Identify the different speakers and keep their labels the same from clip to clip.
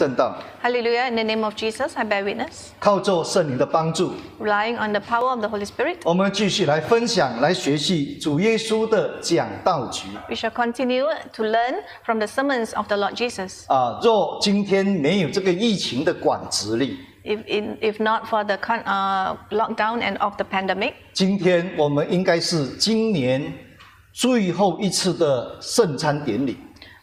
Speaker 1: 正道
Speaker 2: ，Hallelujah. In the name of Jesus, I bear witness.
Speaker 1: 靠着圣灵的帮助
Speaker 2: ，Relying on the power of the Holy Spirit,
Speaker 1: 我们继续来分享、来学习主耶稣的讲道局。
Speaker 2: we shall continue to learn from the sermons of the Lord Jesus.
Speaker 1: 啊，若今天没有这个疫情的管制力
Speaker 2: ，If, in, if not for the con- uh, lockdown and of the pandemic,
Speaker 1: 今天我们应该是今年最后一次的圣餐典礼。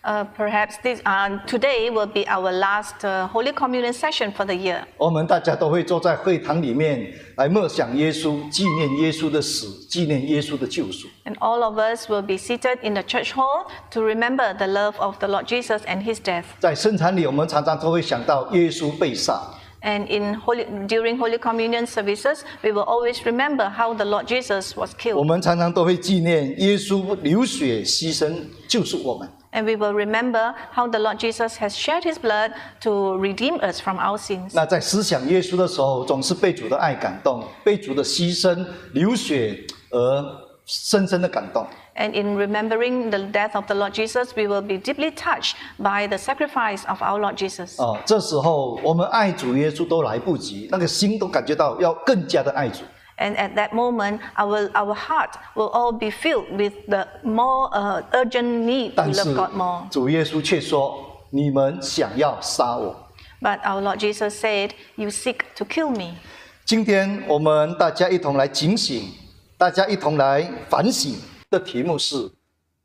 Speaker 2: uh, perhaps this, uh, today will be our last uh, Holy Communion session for the year.
Speaker 1: 我们大家都会坐在会堂里面来默想耶稣，纪念耶稣的死，纪念耶稣的救赎。
Speaker 2: And all of us will be seated in the church hall to remember the love of the Lord Jesus and his death.
Speaker 1: 在圣餐里，我们常常都会想到耶稣被杀。
Speaker 2: And in holy, during Holy Communion services, we will always remember how the Lord Jesus was
Speaker 1: 我
Speaker 2: killed.
Speaker 1: 们常常都会纪念耶稣流血牺牲救赎我们。
Speaker 2: And we will remember how the Lord Jesus has shed his blood to redeem us from our sins.
Speaker 1: 那在思想耶稣的时候，总是被主的爱感动，被主的牺牲流血而深深的感动。
Speaker 2: And in remembering the death of the Lord Jesus, we will be deeply touched by the sacrifice of our Lord Jesus.
Speaker 1: 哦，这时候我们爱主耶稣都来不及，那个心都感觉到要更加的爱主。
Speaker 2: And at that moment, our, our heart will all be filled with the more uh, urgent need to love God more.
Speaker 1: 主耶稣却说：“你们想要杀我。
Speaker 2: But our Lord Jesus said, You seek to kill me. ”
Speaker 1: 今天我们大家一同来警醒，大家一同来反省的题目是：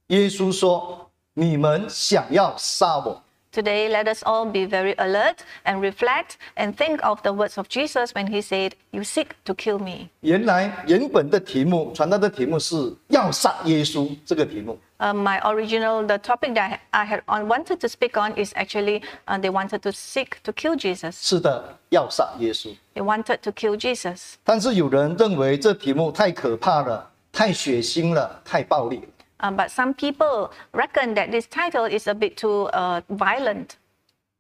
Speaker 1: 耶稣说：“你们想要杀我。”
Speaker 2: Today, let us all be very alert and reflect and think of the words of Jesus when he said, You seek to kill me.
Speaker 1: 原来原本的题目传道的题目是要杀耶稣这个题目，
Speaker 2: Uh, my original, the topic that I had on, wanted to speak on is actually uh, they wanted to seek to kill Jesus.
Speaker 1: 是的，要杀耶稣。
Speaker 2: They wanted to kill Jesus.
Speaker 1: 但是有人认为这题目太可怕了，太血腥了，太暴力了。
Speaker 2: Uh, but some people reckon that this title is a bit too uh, violent.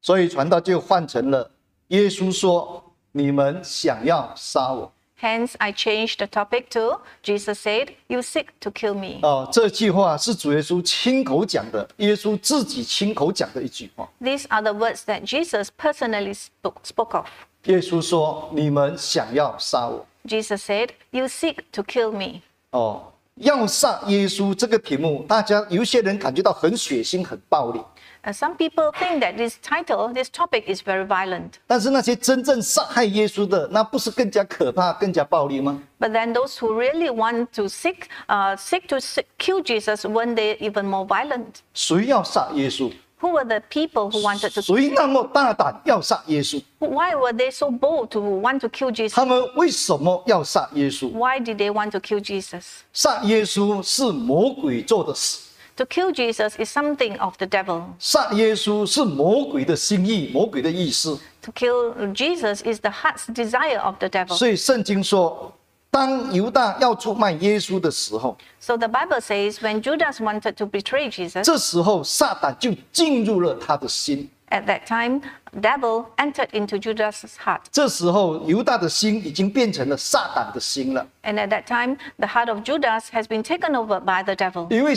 Speaker 1: 所以传道就换成了耶稣说：“你们想要杀我。
Speaker 2: Hence, I changed the topic to Jesus said, You seek to kill me.
Speaker 1: ”哦，这句话是主耶稣亲口讲的，耶稣自己亲口讲的一句话。
Speaker 2: These are the words that Jesus personally spoke, spoke of.
Speaker 1: 耶稣说：“你们想要杀我。
Speaker 2: Jesus said, You seek to kill me.
Speaker 1: ”哦， 要杀耶稣这个题目，大家有一些人感觉到很血腥、很暴力
Speaker 2: ，Uh, some people think that this title, this topic is very violent.
Speaker 1: 但是那些真正杀害耶稣的，那不是更加可怕、更加暴力吗
Speaker 2: ？But then those who really want to seek, uh, seek to kill Jesus, weren't they even more violent?
Speaker 1: 谁要杀耶稣？
Speaker 2: Who were the people who wanted to?
Speaker 1: 谁那么大胆要杀耶稣？
Speaker 2: Why were they so bold to want to kill Jesus?
Speaker 1: 他们为什么要杀耶稣？
Speaker 2: Why did they want to kill Jesus?
Speaker 1: 杀耶稣是魔鬼做的事，
Speaker 2: To kill Jesus is something of the devil.
Speaker 1: 杀耶稣是魔鬼的心意、魔鬼的意思。
Speaker 2: To kill Jesus is the heart's desire of the devil.
Speaker 1: 所以圣经说， 当犹大要出卖耶稣的时候，
Speaker 2: So the Bible says when Judas wanted to betray Jesus,
Speaker 1: 这时候撒旦就进入了他的心。
Speaker 2: at that time, devil entered into Judas' heart.
Speaker 1: 这时候犹大的心已经变成了撒旦的心了，
Speaker 2: And at that time, the heart of Judas has been taken over by the devil.
Speaker 1: 因为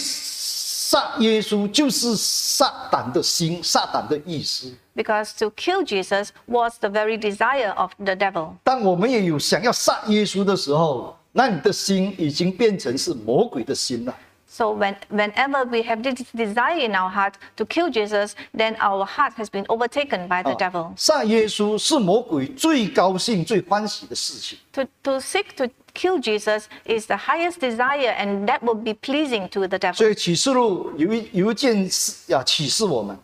Speaker 1: 杀耶稣就是撒旦的心，撒旦的意思。
Speaker 2: Because to kill Jesus was the very desire of the devil.
Speaker 1: 当我们也有想要杀耶稣的时候，那你的心已经变成是魔鬼的心了。
Speaker 2: So when, whenever we have this desire in our heart to kill Jesus, then our heart has been overtaken by the devil.
Speaker 1: 杀耶稣是魔鬼最高兴、最欢喜的事情。
Speaker 2: To, to seek to kill Jesus is the highest desire, and that will be pleasing to the
Speaker 1: 所
Speaker 2: devil.
Speaker 1: 以启示录有一有一件事呀，启示我们，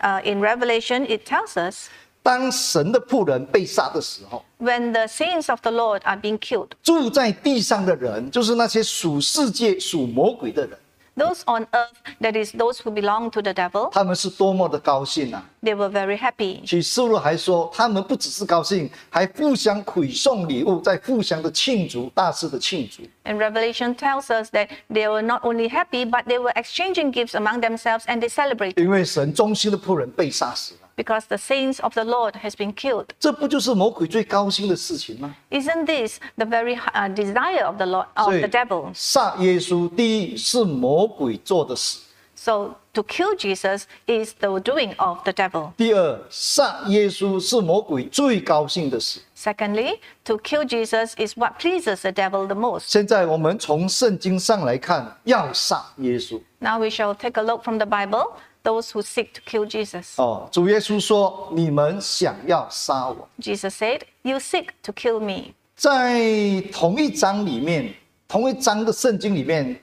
Speaker 2: Uh, in Revelation, it tells us
Speaker 1: 当神的仆人被杀的时候
Speaker 2: ，when the saints of the Lord are being killed,
Speaker 1: 住在地上的人，就是那些属世界、属魔鬼的人
Speaker 2: ，those on earth, that is, those who belong to the devil,
Speaker 1: 他们是多么的高兴啊！
Speaker 2: they were very happy.
Speaker 1: 启示录还说，他们不只是高兴，还互相馈送礼物，在互相的庆祝，大肆的庆祝。
Speaker 2: And Revelation tells us that they were not only happy, but they were exchanging gifts among themselves and they celebrated
Speaker 1: 因为神忠心的仆人被杀死了，
Speaker 2: because the saints of the Lord has been killed.
Speaker 1: 这不就是魔鬼最高兴的事情吗？
Speaker 2: Isn't this the very uh, desire of the Lord of
Speaker 1: 所以
Speaker 2: the devil?
Speaker 1: 杀耶稣，第一是魔鬼做的事，
Speaker 2: So to kill Jesus is the doing of the devil.
Speaker 1: 第二，杀耶稣是魔鬼最高兴的事。
Speaker 2: Secondly, to kill Jesus is what pleases the devil the most.
Speaker 1: 现在我们从圣经上来看，要杀耶稣
Speaker 2: Now we shall take a look from the Bible, those who seek to kill Jesus.
Speaker 1: 哦。主耶稣说：“你们想要杀我。
Speaker 2: Jesus said, You seek to kill me.
Speaker 1: ”在同一章里面，同一章的圣经里面，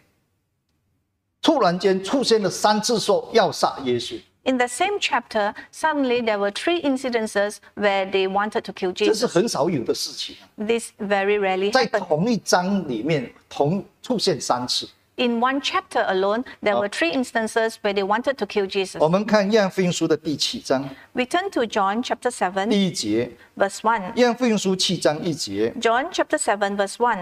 Speaker 1: 突然间出现了三次说要杀耶稣
Speaker 2: ，In the same chapter, suddenly there were three incidences where they wanted to kill Jesus.
Speaker 1: 这是很少有的事情啊。
Speaker 2: This very rarely
Speaker 1: 在
Speaker 2: happened.
Speaker 1: 同一章里面同出现三次。
Speaker 2: In one chapter alone, there were three instances where they wanted to kill Jesus.
Speaker 1: 我们看约翰福音书的第七章
Speaker 2: We turn to John chapter seven.
Speaker 1: 第一节
Speaker 2: ，verse one.
Speaker 1: 约翰福音书七章一节
Speaker 2: ，John chapter 7, verse 1.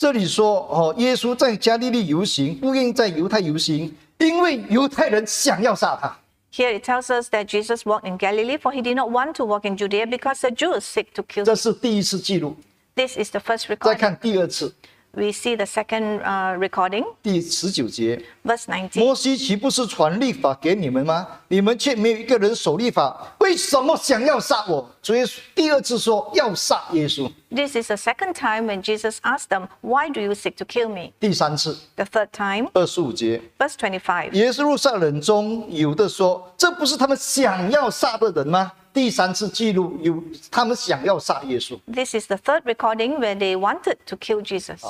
Speaker 1: 这里说哦，耶稣在加利利游行，不愿意在犹太游行，因为犹太人想要杀他。
Speaker 2: Here it tells us that Jesus walked in Galilee, for he did not want to walk in Judea because the Jews seek to kill
Speaker 1: 这
Speaker 2: him.
Speaker 1: 是第一次记录。
Speaker 2: This is the first
Speaker 1: 再
Speaker 2: recording.
Speaker 1: 看第二次，
Speaker 2: We see the second uh, recording,
Speaker 1: 第十九节，
Speaker 2: Verse 19.
Speaker 1: 摩西岂不是传律法给你们吗？你们却没有一个人守律法，为什么想要杀我？所以第二次说要杀耶稣。
Speaker 2: This is the second time when Jesus asked them, Why do you seek to kill me?
Speaker 1: 第三次
Speaker 2: ，The third time,
Speaker 1: 二十五节
Speaker 2: ，verse twenty-five
Speaker 1: 耶稣路撒冷中有的说，这不是他们想要杀的人吗？第三次记录有他们想要杀耶稣。
Speaker 2: This is the third recording where they wanted to kill Jesus.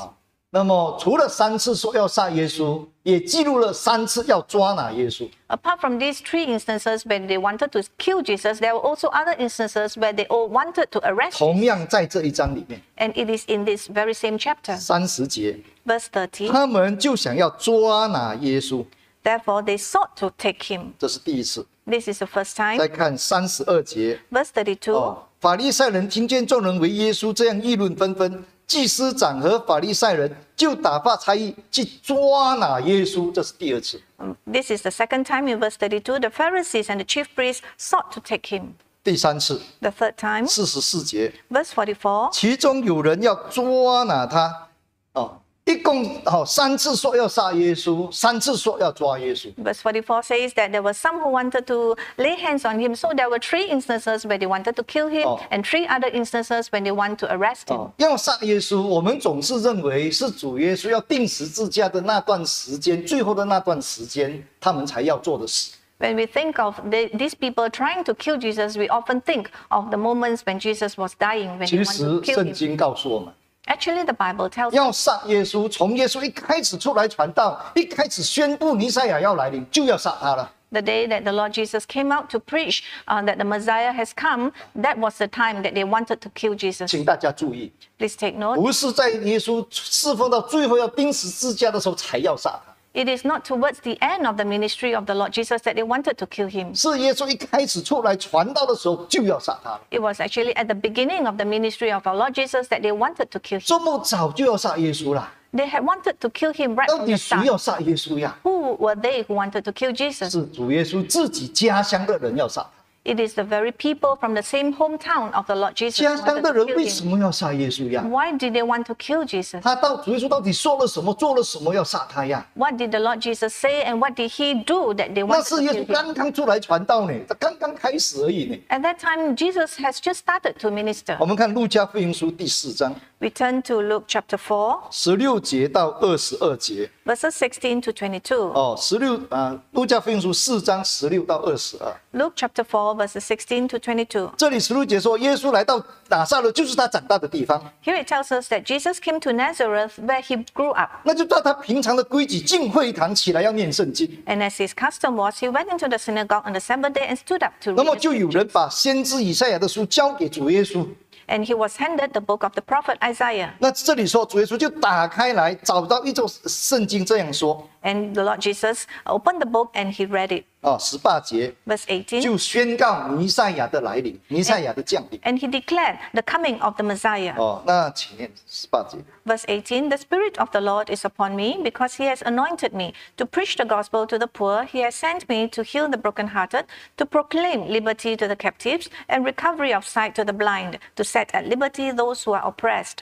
Speaker 1: 那么除了三次说要杀耶稣，也记录了三次要抓拿耶稣。
Speaker 2: Apart from these three instances where they wanted to kill Jesus, there were also other instances where they all wanted to arrest
Speaker 1: 同样在这一章里面
Speaker 2: ，And it is in this very same chapter,
Speaker 1: 三十节
Speaker 2: ，verse thirty.
Speaker 1: 他们就想要抓拿耶稣
Speaker 2: ，Therefore, they sought to take him.
Speaker 1: 这是第一次。
Speaker 2: This is the first time.
Speaker 1: 再看三十二节
Speaker 2: ，Verse 32.
Speaker 1: 哦，法利赛人听见众人为耶稣这样议论纷纷，祭司长和法利赛人就打发差役去抓拿耶稣，这是第二次。
Speaker 2: Um, This is the second time in verse 32. The Pharisees and the chief priests sought to take him.
Speaker 1: 第三次
Speaker 2: ，The third time,
Speaker 1: 四十四节
Speaker 2: ，verse forty-four.
Speaker 1: 其中有人要抓拿他，哦，一共哦三次说要杀耶稣，三次说要抓耶稣。
Speaker 2: Verse forty four says that there were some who wanted to lay hands on him. So there were three instances where they wanted to kill him,
Speaker 1: Oh.
Speaker 2: and three other instances when they want to arrest him.
Speaker 1: 哦，要杀耶稣，我们总是认为是主耶稣要定十字架的那段时间，最后的那段时间，他们才要做的事。
Speaker 2: When we think of the, these people trying to kill Jesus, we often think of the moments when Jesus was dying, when they
Speaker 1: 其
Speaker 2: wanted
Speaker 1: 实
Speaker 2: to kill
Speaker 1: 圣.经告诉我们，
Speaker 2: Actually, the Bible tells us
Speaker 1: 要杀耶稣，从耶稣一开始出来传道，一开始宣布尼赛亚要来临，就要杀他了。
Speaker 2: the day that the Lord Jesus came out to preach uh, that the Messiah has come, that was the time that they wanted to kill Jesus.
Speaker 1: 请大家注意
Speaker 2: ，Please take note.
Speaker 1: 不是在耶稣侍奉到最后要钉十字架的时候才要杀他，
Speaker 2: It is not towards the end of the ministry of the Lord Jesus that they wanted to kill him.
Speaker 1: 是耶稣一开始出来传道的时候就要杀他了。
Speaker 2: It was actually at the beginning of the ministry of our Lord Jesus that they wanted to kill him.
Speaker 1: 这么早就要杀耶稣了，
Speaker 2: They had wanted to kill him right
Speaker 1: 到
Speaker 2: from
Speaker 1: 底
Speaker 2: the
Speaker 1: 谁
Speaker 2: start.
Speaker 1: 要杀耶稣呀？
Speaker 2: Who were they who wanted to kill Jesus?
Speaker 1: 是主耶稣自己家乡的人要杀他。
Speaker 2: It is the very people from the same hometown of the Lord Jesus
Speaker 1: 家
Speaker 2: who
Speaker 1: 乡
Speaker 2: wanted
Speaker 1: 的
Speaker 2: to
Speaker 1: 人
Speaker 2: kill
Speaker 1: 为什
Speaker 2: him.
Speaker 1: 么要杀耶稣呀？
Speaker 2: Why did they want to kill Jesus?
Speaker 1: 他到主耶稣到底说了什么，做了什么要杀他呀？
Speaker 2: What did the Lord Jesus say and what did he do that they
Speaker 1: 那
Speaker 2: wanted to
Speaker 1: 是耶
Speaker 2: kill
Speaker 1: 稣
Speaker 2: him?
Speaker 1: 刚刚出来传道呢，他刚刚开始而已呢。
Speaker 2: At that time, Jesus has just started to minister.
Speaker 1: 我们看路加福音书第四章
Speaker 2: We turn to Luke chapter 4,
Speaker 1: 十六节到二十二节
Speaker 2: verses 16 to 22.
Speaker 1: 哦，十六啊，路加福音书四章十六到二十二。
Speaker 2: Luke chapter 4, verses 16 to 22.
Speaker 1: 这里十六节说，耶稣来到拿撒勒，就是他长大的地方，
Speaker 2: Here it tells us that Jesus came to Nazareth where he grew up.
Speaker 1: 那就照他平常的规矩进会堂起来要念圣经。
Speaker 2: And as his custom was, he went into the synagogue on the Sabbath day and stood up to
Speaker 1: 那
Speaker 2: read.
Speaker 1: 么
Speaker 2: the
Speaker 1: 就有
Speaker 2: scripture.
Speaker 1: 人把先知以赛亚的书交给主耶稣。
Speaker 2: And he was handed the book of the prophet Isaiah.
Speaker 1: 那这里说主耶稣就打开来，找到一种圣经这样说
Speaker 2: And the Lord Jesus opened the book and he read it.
Speaker 1: 啊，十八节
Speaker 2: Verse eighteen，
Speaker 1: 就宣告弥赛亚的来临，弥赛亚的降临。
Speaker 2: And he declared the coming of the Messiah.
Speaker 1: 哦，那请念十八节。
Speaker 2: Verse eighteen, the Spirit of the Lord is upon me because he has anointed me to preach the gospel to the poor. He has sent me to heal the brokenhearted, to proclaim liberty to the captives and recovery of sight to the blind, to set at liberty those who are oppressed.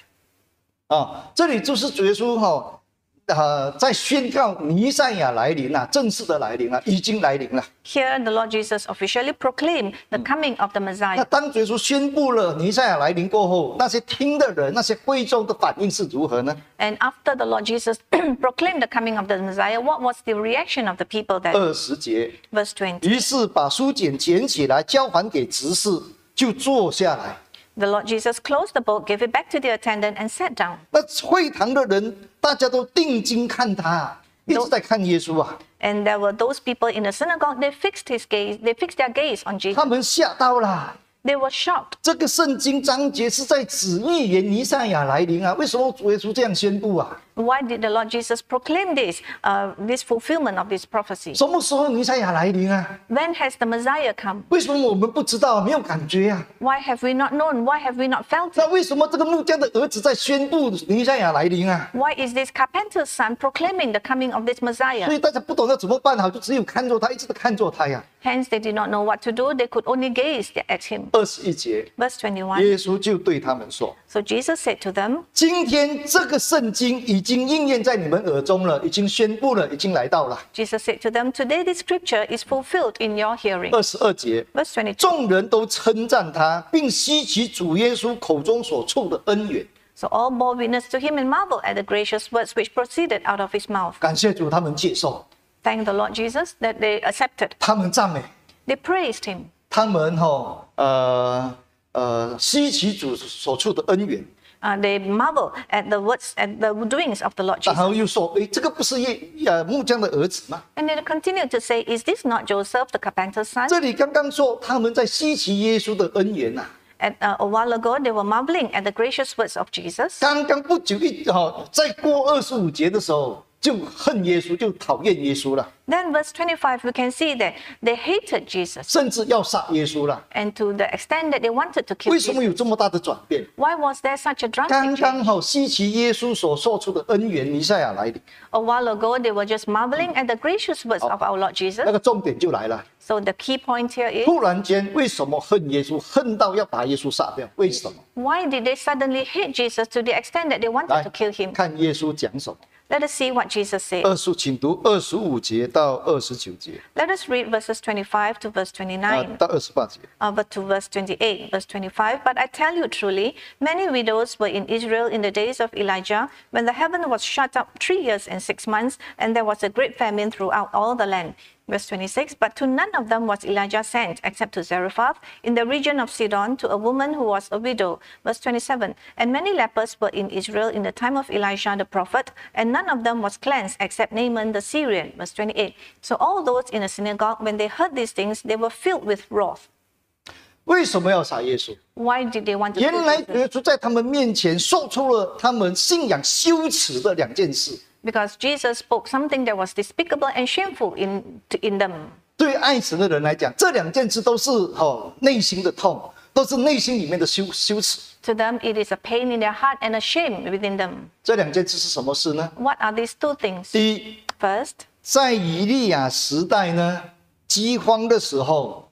Speaker 1: 啊，这里就是主耶稣哈、呃在宣告弥赛亚来临了、正式的来临了，已经来临了。
Speaker 2: Here, the Lord Jesus officially proclaimed the coming of the Messiah.
Speaker 1: 那当耶稣宣布了弥赛亚来临过后，那些听的人、那些会众的反应是如何呢
Speaker 2: ？And after the Lord Jesus proclaimed the coming of the Messiah, what was the reaction of the people then?
Speaker 1: 二十节
Speaker 2: ，Verse twenty
Speaker 1: 于是把书简捡起来，交还给执事，就坐下来。
Speaker 2: The Lord Jesus closed the book, gave it back to the attendant, and sat down.
Speaker 1: 那会堂的人，大家都定睛看他，一直在看耶稣啊
Speaker 2: ，And there were those people in the synagogue, they fixed his gaze, they fixed their gaze on Jesus.
Speaker 1: 他们吓到了。
Speaker 2: They were shocked.
Speaker 1: 这个圣经章节是在指预言弥赛亚来临啊，为什么主耶稣这样宣布啊？
Speaker 2: Why did the Lord Jesus proclaim this, uh, this fulfillment of this prophecy?
Speaker 1: 什么时候弥赛亚来临啊？
Speaker 2: When has the Messiah come?
Speaker 1: 为什么我们不知道，没有感觉啊？
Speaker 2: Why have we not known? Why have we not felt
Speaker 1: 那
Speaker 2: it?
Speaker 1: 为什么这个木匠的儿子在宣布弥赛亚来临啊？
Speaker 2: Why is this carpenter's son proclaiming the coming of this
Speaker 1: 所
Speaker 2: Messiah?
Speaker 1: 以大家不懂得怎么办好，就只有看着他，一直的看着他呀。
Speaker 2: Hence, they did not know what to do. They could only gaze at him.
Speaker 1: 二十一节，
Speaker 2: Verse 21.
Speaker 1: 耶稣就对他们说
Speaker 2: So Jesus said to them,：“
Speaker 1: 今天这个圣经已经应验在你们耳中了，已经宣布了，已经来到了。
Speaker 2: Jesus said to them, Today this scripture is fulfilled in your hearing.
Speaker 1: 二十二节
Speaker 2: ，Verse 22.
Speaker 1: 众人都称赞他，并吸取主耶稣口中所处的恩源。
Speaker 2: So all bore witness to him and marveled at the gracious words which proceeded out of his mouth.
Speaker 1: 感谢主，他们接受
Speaker 2: ，Thank the Lord Jesus that they accepted.
Speaker 1: 他们赞美
Speaker 2: ，They praised him.
Speaker 1: 他们哈、呃呃希奇主所处的恩源。
Speaker 2: Uh, they marvel at the words and the doings of the Lord
Speaker 1: 然
Speaker 2: Jesus.
Speaker 1: 然后又说：诶，这个不是耶呃木匠的儿子吗
Speaker 2: ？And they continued to say, Is this not Joseph, the carpenter's son?
Speaker 1: 这里刚刚说他们在希奇耶稣的恩源呐、
Speaker 2: And uh, a while ago, they were marveling at the gracious words of Jesus.
Speaker 1: 刚刚不久一哈、再过二十五节的时候，就恨耶稣，就讨厌耶稣了，
Speaker 2: Then, verse 25, we can see that they hated Jesus,
Speaker 1: 甚至要杀耶稣了。
Speaker 2: and to the extent that they wanted to kill
Speaker 1: 为什么
Speaker 2: Jesus.
Speaker 1: 有这么大的转变？
Speaker 2: Why was there such a
Speaker 1: 刚
Speaker 2: drastic change?
Speaker 1: 刚好希奇耶稣所说出的恩源弥赛亚来临，
Speaker 2: A while ago, they were just marveling at the gracious words of our Lord
Speaker 1: 那
Speaker 2: Jesus.
Speaker 1: 个重点就来了。
Speaker 2: So the key point here is
Speaker 1: 突然间，为什么恨耶稣，恨到要把耶稣杀掉？为什么？
Speaker 2: why did they suddenly hate Jesus to the extent that they wanted
Speaker 1: 来
Speaker 2: to kill him?
Speaker 1: 看耶稣讲什么。
Speaker 2: Let us see what Jesus said.
Speaker 1: 二十，请读二十五节到二十九节
Speaker 2: Let us read verses 25 to verse
Speaker 1: 啊
Speaker 2: 29.
Speaker 1: 到二十八节。
Speaker 2: Uh, but to verse 28, verse 25. But I tell you truly, many widows were in Israel in the days of Elijah, when the heaven was shut up three years and six months, and there was a great famine throughout all the land. Verse 26. But to none of them was Elijah sent, except to Zarephath in the region of Sidon, to a woman who was a widow. Verse 27. And many lepers were in Israel in the time of Elisha the prophet, and none of them was cleansed except Naaman the Syrian. Verse 28. So all those in the synagogue, when they heard these things, they were filled with wrath.
Speaker 1: 为什么要杀耶稣？
Speaker 2: Why did they want to
Speaker 1: 原
Speaker 2: kill
Speaker 1: 来
Speaker 2: Jesus?
Speaker 1: 耶稣在他们面前说出了他们信仰羞耻的两件事。
Speaker 2: Because Jesus spoke something that was despicable and shameful in, in them.
Speaker 1: 对爱神的人来讲，这两件事都是哦内心的痛，都是内心里面的羞羞耻。
Speaker 2: To them, it is a pain in their heart and a shame within them.
Speaker 1: 这两件事是什么事呢
Speaker 2: ？What are these two things?
Speaker 1: 第一
Speaker 2: ，First,
Speaker 1: 在以利亚时代呢，饥荒的时候，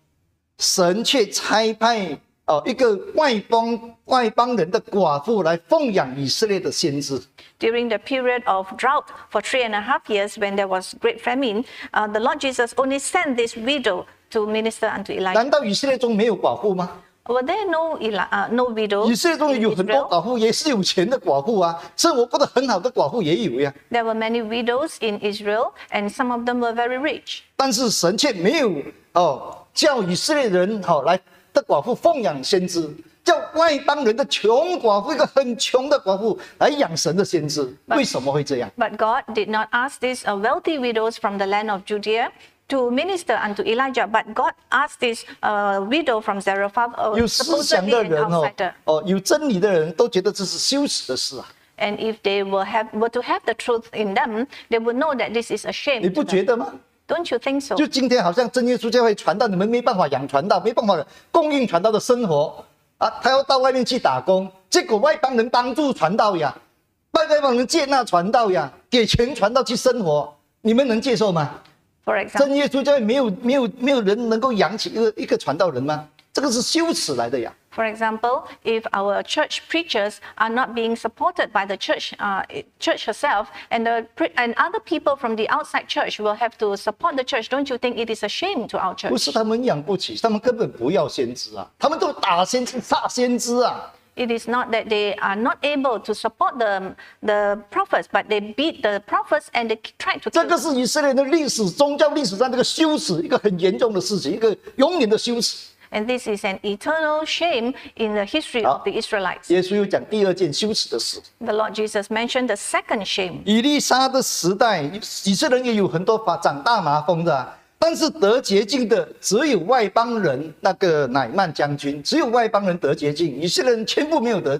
Speaker 1: 神却差派哦一个外邦外邦人的寡妇来奉养以色列的先知。
Speaker 2: during the period of drought for three and a half years, when there was great famine, uh, the Lord Jesus only sent this widow to minister unto Elijah.
Speaker 1: 难道以色列中没有寡妇吗
Speaker 2: ？Were there no, Eli- uh, no widows
Speaker 1: 以色列中有很多寡妇，也是有钱的寡妇啊，生活过得很好的寡妇也有呀。
Speaker 2: There were many widows in Israel, and some of them were very rich.
Speaker 1: 但是神却没有哦叫以色列人好、来的寡妇奉养先知，叫外邦人的穷寡妇一个很穷的寡妇来养神的先知，为什么会这样
Speaker 2: ？But God did not ask these uh, wealthy widows from the land of Judea to minister unto Elijah, but God asked this uh, widow from Zarephath, uh,
Speaker 1: 有思想的人哦.哦有真理的人都觉得这是羞耻的事啊
Speaker 2: ，And if they were, have, were to have the truth in them, they would know that this is a shame.
Speaker 1: 你不.觉得吗？
Speaker 2: Don't you think so?
Speaker 1: 就今天好像真耶稣教会传道，你们没办法养传道，没办法供应传道的生活啊，他要到外面去打工，结果外邦人帮助传道呀，外外邦人接纳传道呀，给钱传道去生活，你们能接受吗
Speaker 2: ？For example,
Speaker 1: 真耶稣教会没有没有没有人能够养起一个一个传道人吗？这个是羞耻来的呀。
Speaker 2: For example, if our church preachers are not being supported by the church, uh, church herself, and, the, pre- and other people from the outside church will have to support the church, don't you think it is a shame to our
Speaker 1: 不
Speaker 2: church?
Speaker 1: 是他们养不起，他们根本不要先知啊，他们都打先知、杀先知啊。
Speaker 2: It is not that they are not able to support the, the prophets, but they beat the prophets and they try to
Speaker 1: 这
Speaker 2: kill
Speaker 1: 个是以色列的历史、宗教历史上这个羞耻，一个很严重的事情，一个永远的羞耻。
Speaker 2: And this is an eternal shame in the history of the Israelites.
Speaker 1: 耶稣又讲第二件羞耻的事。
Speaker 2: The Lord Jesus mentioned the second shame.
Speaker 1: 以利沙的时代，以色列人也有很多发长大麻风的啊、但是得洁净的只有外邦人，那个乃曼将军，只有外邦人得洁净，以色列人全部没有得，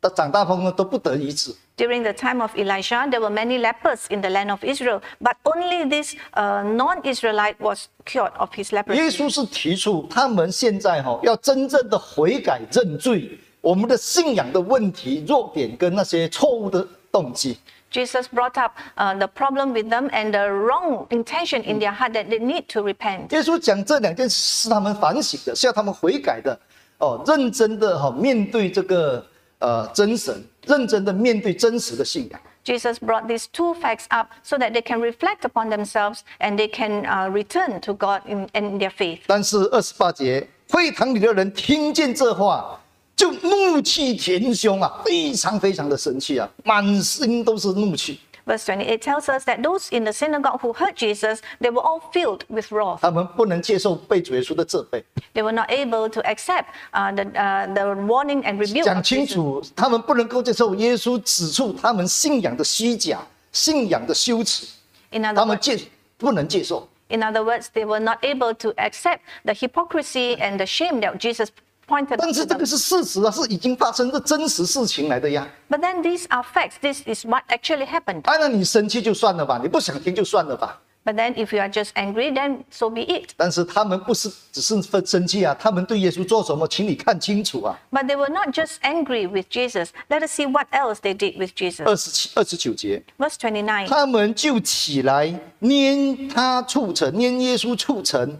Speaker 1: 的长大风呢都不得医治。
Speaker 2: During the time of Elisha, there were many lepers in the land of Israel, but only this uh, non Israelite was cured of his leprosy.
Speaker 1: 稣是提出他们现在哈、要真正的悔改认罪，我们的信仰的问题弱点跟那些错误的动机。
Speaker 2: Jesus brought up uh, the problem with them and the wrong intention in their heart that they need to repent.
Speaker 1: 耶稣讲这两件事是他们反省的，是要他们悔改的，哦，认真的哈、面对这个呃真神，认真的面对真实的信仰。
Speaker 2: Jesus brought these two facts up so that they can reflect upon themselves and they can uh, return to God in, in their faith.
Speaker 1: 但是二十八节，会堂里的人听见这话，就怒气填胸啊，非常非常的生气啊，满心都是怒气。
Speaker 2: Verse 28 tells us that those in the synagogue who heard Jesus, they were all filled with wrath.
Speaker 1: 他们不能接受被主耶稣的责备，
Speaker 2: They were not able to accept uh, the, uh, the warning and rebuke
Speaker 1: 讲
Speaker 2: of
Speaker 1: 清
Speaker 2: Jesus.
Speaker 1: 楚，他们不能够接受耶稣指出他们信仰的虚假、信仰的羞耻，
Speaker 2: In
Speaker 1: 他
Speaker 2: other,
Speaker 1: 们
Speaker 2: words,
Speaker 1: 接不能接受。
Speaker 2: in other words, they were not able to accept the hypocrisy and the shame that Jesus pointed
Speaker 1: 但是这个是事实啊，是已经发生的真实事情来的呀。
Speaker 2: But then these are facts. This is what actually happened.
Speaker 1: 当然你生气就算了吧，你不想听就算了吧。
Speaker 2: But then if you are just angry, then so be it.
Speaker 1: 但是他们不是只是分生气啊，他们对耶稣做什么，请你看清楚啊。
Speaker 2: But they were not just angry with Jesus. Let us see what else they did with Jesus.
Speaker 1: 二十七、二十九节
Speaker 2: ，Verse twenty nine.
Speaker 1: 他们就起来拈他畜城，拈耶稣畜城，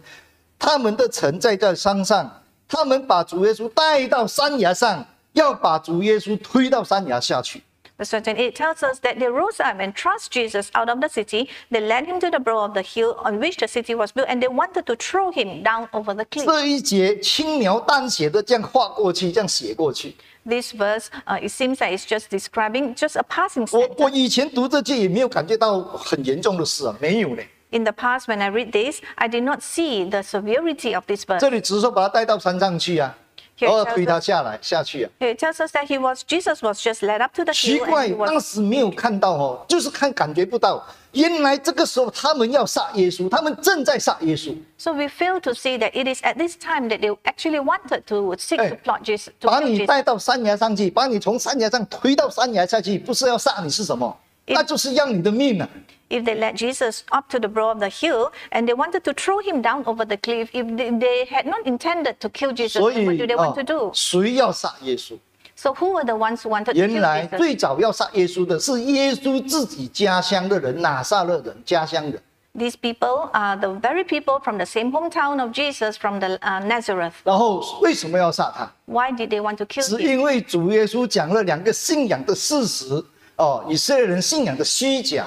Speaker 1: 他们的城在这山上，他们把主耶稣带到山崖上，要把主耶稣推到山崖下去。
Speaker 2: Verse 28 tells us that they rose up and thrust Jesus out of the city. They led him to the brow of the hill on which the city was built, and they wanted to throw him down over the cliff.
Speaker 1: 这一节轻描淡写的这样画过去，这样写过去。
Speaker 2: This verse, uh, it seems that it's just describing just a passing
Speaker 1: 我我以前读这节也没有感觉到很严重的事啊，没有呢。
Speaker 2: In the past, when I read this, I did not see the severity of this verse.
Speaker 1: 这里只是说把他带到山上去啊，
Speaker 2: Here
Speaker 1: 然后
Speaker 2: tells
Speaker 1: 推他
Speaker 2: us-
Speaker 1: 下来下去啊。
Speaker 2: It tells us that he was Jesus was just led up to the
Speaker 1: 奇
Speaker 2: hill
Speaker 1: 怪
Speaker 2: and he，
Speaker 1: 当
Speaker 2: was
Speaker 1: 时没有看到哦，就是看感觉不到。原来这个时候他们要杀耶稣，他们正在杀耶稣，
Speaker 2: So we fail to see that it is at this time that they actually wanted to seek
Speaker 1: Hey,
Speaker 2: to plot Jesus, to
Speaker 1: 把
Speaker 2: kill
Speaker 1: 你
Speaker 2: Jesus.
Speaker 1: 带到山崖上去，把你从山崖上推到山崖下去，不是要杀你是什么？ 那就是要你的命啊！
Speaker 2: If they led Jesus up to the brow of the hill and they wanted to throw him down over the cliff, if they, they had not intended to kill Jesus,
Speaker 1: 所
Speaker 2: then what do
Speaker 1: 以
Speaker 2: they
Speaker 1: 哦
Speaker 2: want to do?，
Speaker 1: 谁要杀耶稣？
Speaker 2: So who were the ones who wanted to
Speaker 1: 原
Speaker 2: kill
Speaker 1: 来
Speaker 2: Jesus?
Speaker 1: 最早要杀耶稣的是耶稣自己家乡的人，拿撒勒人家乡人。
Speaker 2: These people are the very people from the same hometown of Jesus from the uh, Nazareth.
Speaker 1: 然后为什么要杀他？
Speaker 2: Why did they want to kill
Speaker 1: 是
Speaker 2: him?
Speaker 1: 因为主耶稣讲了两个信仰的事实 哦，以色列人信仰的虚假，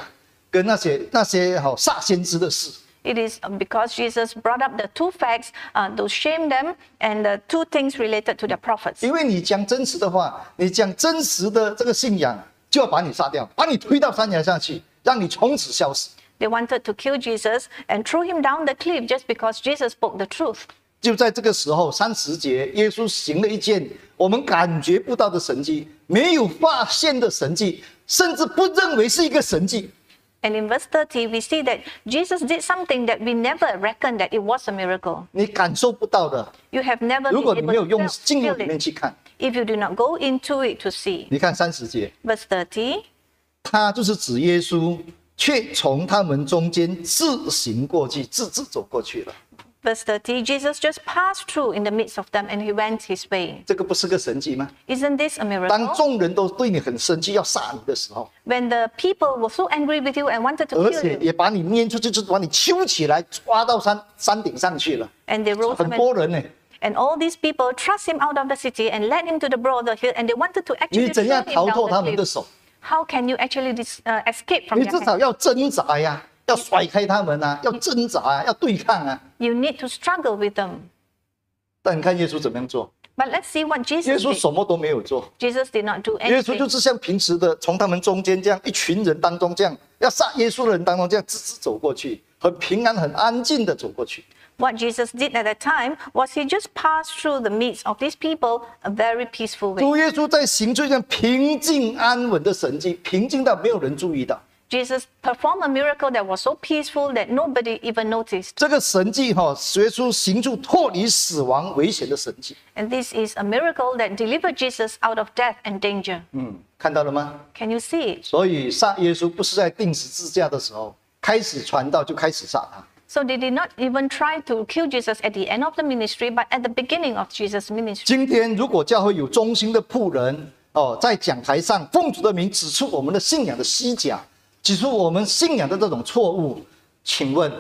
Speaker 1: 跟那些那些好、煞先知的事。
Speaker 2: It is because Jesus brought up the two facts uh, to shame them and the two things related to their prophets.
Speaker 1: 因为你讲真实的话，你讲真实的这个信仰，就要把你杀掉，把你推到山崖上去，让你从此消失。
Speaker 2: They wanted to kill Jesus and threw him down the cliff just because Jesus spoke the truth.
Speaker 1: 就在这个时候，三十节，耶稣行了一件我们感觉不到的神迹，没有发现的神迹，甚至不认为是一个神迹。
Speaker 2: And in verse 30, we see that Jesus did something that we never reckoned that it was a miracle.
Speaker 1: 你感受不到的
Speaker 2: ，You have never
Speaker 1: 如果你没有用进入里面去看
Speaker 2: ，if you do not go into it to see.
Speaker 1: 你看三十节
Speaker 2: ，Verse thirty.
Speaker 1: 他就是指耶稣，却从他们中间自行过去，自自走过去了。
Speaker 2: verse 30, Jesus just passed through in the midst of them and he went his way.
Speaker 1: 这个不是个神迹吗？
Speaker 2: Isn't this a
Speaker 1: 当
Speaker 2: miracle?
Speaker 1: 众人都对你很生气，要杀你的时候，
Speaker 2: When the people were so angry with you and wanted to
Speaker 1: 而
Speaker 2: kill
Speaker 1: 且
Speaker 2: you,
Speaker 1: 也把你撵出去，就是把你揪起来，抓到山山顶上去了，
Speaker 2: and they rose up
Speaker 1: 很
Speaker 2: and,
Speaker 1: 多人呢。
Speaker 2: And all these people thrust him out of the city and led him to the broad of the hill, and they wanted to
Speaker 1: 你
Speaker 2: actually
Speaker 1: 怎
Speaker 2: throw
Speaker 1: 样
Speaker 2: him
Speaker 1: 逃
Speaker 2: down
Speaker 1: 脱
Speaker 2: the
Speaker 1: 他们的
Speaker 2: cliff.
Speaker 1: 手？
Speaker 2: How can you actually dis- uh, escape from
Speaker 1: 你
Speaker 2: their
Speaker 1: 至
Speaker 2: hand?
Speaker 1: 少要挣扎呀， 要甩开他们啊，要挣扎啊，要对抗啊。
Speaker 2: You need to struggle with them.
Speaker 1: 但你看耶稣怎么样做
Speaker 2: ？But let's see what Jesus
Speaker 1: 稣
Speaker 2: did.
Speaker 1: 什么都没有做
Speaker 2: ，Jesus did not do anything.
Speaker 1: 耶稣就是像平时的从他们中间这样一群人当中这样要杀耶稣的人当中这样直直走过去，很平安、很安静的走过去。
Speaker 2: What Jesus did at that time was he just passed through the midst of these people a very peaceful way.
Speaker 1: 主耶稣在行这样平静安稳的神迹，平静到没有人注意到。
Speaker 2: Jesus performed a miracle that was so peaceful that nobody even noticed.
Speaker 1: 这个神迹哈、耶稣行出脱离死亡危险的神迹。
Speaker 2: And this is a miracle that delivered Jesus out of death and danger.
Speaker 1: 嗯，看到了吗？
Speaker 2: Can you see it?
Speaker 1: 所以杀耶稣不是在钉十字架的时候开始传道就开始杀他。
Speaker 2: So they did not even try to kill Jesus at the end of the ministry, but at the beginning of Jesus' ministry.
Speaker 1: 今天如果教会有忠心的仆人哦，在讲台上奉主的名指出我们的信仰的虚假， 指出我们信仰的这种错误，请问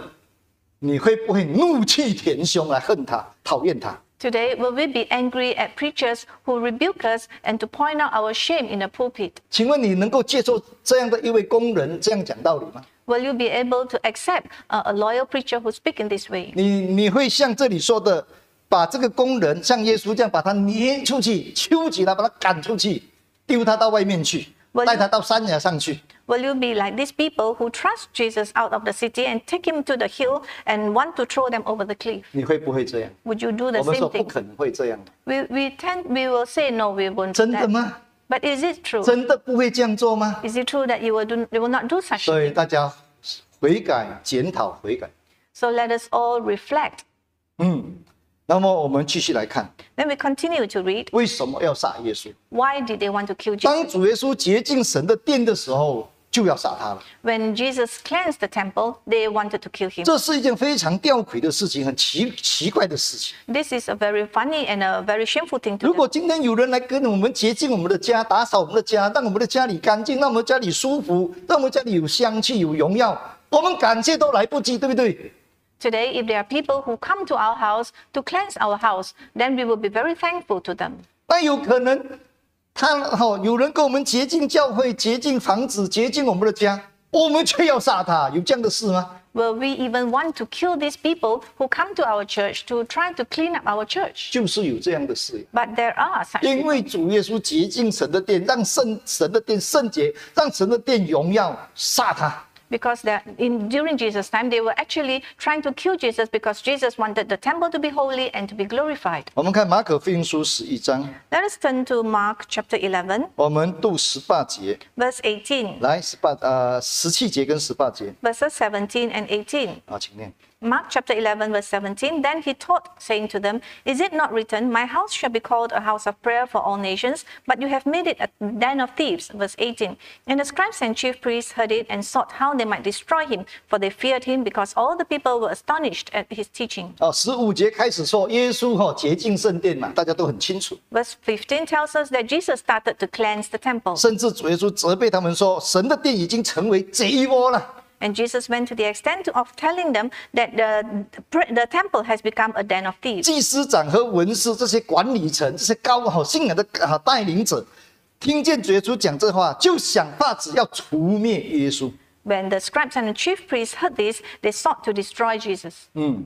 Speaker 1: 你会不会怒气填胸来恨他、讨厌他
Speaker 2: ？Today, will we be angry at preachers who rebuke us and to point out our shame in the pulpit?
Speaker 1: 请问你能够接受这样的一位工人这样讲道理吗
Speaker 2: ？Will you be able to accept uh, a loyal preacher who speak in this way?
Speaker 1: 你你会像这里说的，把这个工人像耶稣这样把他撵出去，揪起来把他赶出去，丢他到外面去，带他到山崖上去。
Speaker 2: Will you be like these people who trust Jesus out of the city and take him to the hill and want to throw them over the cliff?
Speaker 1: 你会不会这样？
Speaker 2: Would you do the
Speaker 1: 我们
Speaker 2: same
Speaker 1: 说不
Speaker 2: thing?
Speaker 1: 可能会这样的，
Speaker 2: We, we tend we will say no, we won't do
Speaker 1: 真的
Speaker 2: that.
Speaker 1: 吗？
Speaker 2: But is it true?
Speaker 1: 真的不会这样做吗？
Speaker 2: Is it true that you will do you will not do such
Speaker 1: 所
Speaker 2: a
Speaker 1: 以
Speaker 2: thing?
Speaker 1: 大家悔改、检讨、悔改。
Speaker 2: So let us all reflect.
Speaker 1: 嗯， 那么我们继续来看
Speaker 2: ，Then we continue to read.
Speaker 1: 为什么要杀耶稣
Speaker 2: ？Why did they want to kill
Speaker 1: 当
Speaker 2: Jesus?
Speaker 1: 当主耶稣洁净神的殿的时候，就要杀他了。
Speaker 2: When Jesus cleansed the temple, they wanted to kill him.
Speaker 1: 这是一件非常吊诡的事情，很奇奇怪的事情。
Speaker 2: This is a very funny and a very shameful thing to
Speaker 1: 如.果今天有人来跟我们洁净我们的家，打扫我们的家，让我们的家里干净，让我们家里舒服，让我们家里有香气、有荣耀，我们感谢都来不及，对不对？
Speaker 2: Today, if there are people who come to our house to cleanse our house, then we will be very thankful to them.
Speaker 1: 那有可能他哦，有人跟我们洁净教会、洁净房子、洁净我们的家，我们却要杀他，有这样的事吗
Speaker 2: ？Will we even want to kill these people who come to our church to try to clean up our church?
Speaker 1: 就是有这样的事。
Speaker 2: But there are such
Speaker 1: 因.为主耶稣洁净神的殿，让圣神的殿圣洁，让神的殿荣耀，杀他。
Speaker 2: Because that in during Jesus' time, they were actually trying to kill Jesus because Jesus wanted the temple to be holy and to be glorified.
Speaker 1: 我们看马可福音书十一章，
Speaker 2: Let us turn to Mark chapter 11,
Speaker 1: 我们读十八节，
Speaker 2: verse 18,
Speaker 1: 来十八呃十七节跟十八节
Speaker 2: verses 17 and 18.
Speaker 1: 啊，请念。
Speaker 2: Mark chapter 11, verse 17. Then he taught, saying to them, Is it not written, My house shall be called a house of prayer for all nations, but you have made it a den of thieves? Verse 18. And the scribes and chief priests heard it and sought how they might destroy him, for they feared him, because all the people were astonished at his teaching.
Speaker 1: 哦，十五节开始说耶稣哈、洁净圣殿嘛，大家都很清楚。
Speaker 2: Verse 15 tells us that Jesus started to cleanse the temple.
Speaker 1: 甚至主耶稣责备他们说，神的殿已经成为贼窝了。
Speaker 2: And Jesus went to the extent of telling them that the, the temple has become a den of thieves.
Speaker 1: 祭司长和文士这些管理层、这些高好信仰的啊带领者，听见主耶稣讲这话，就想法子要除灭耶稣。
Speaker 2: When the scribes and the chief priests heard this, they sought to destroy Jesus.
Speaker 1: 嗯，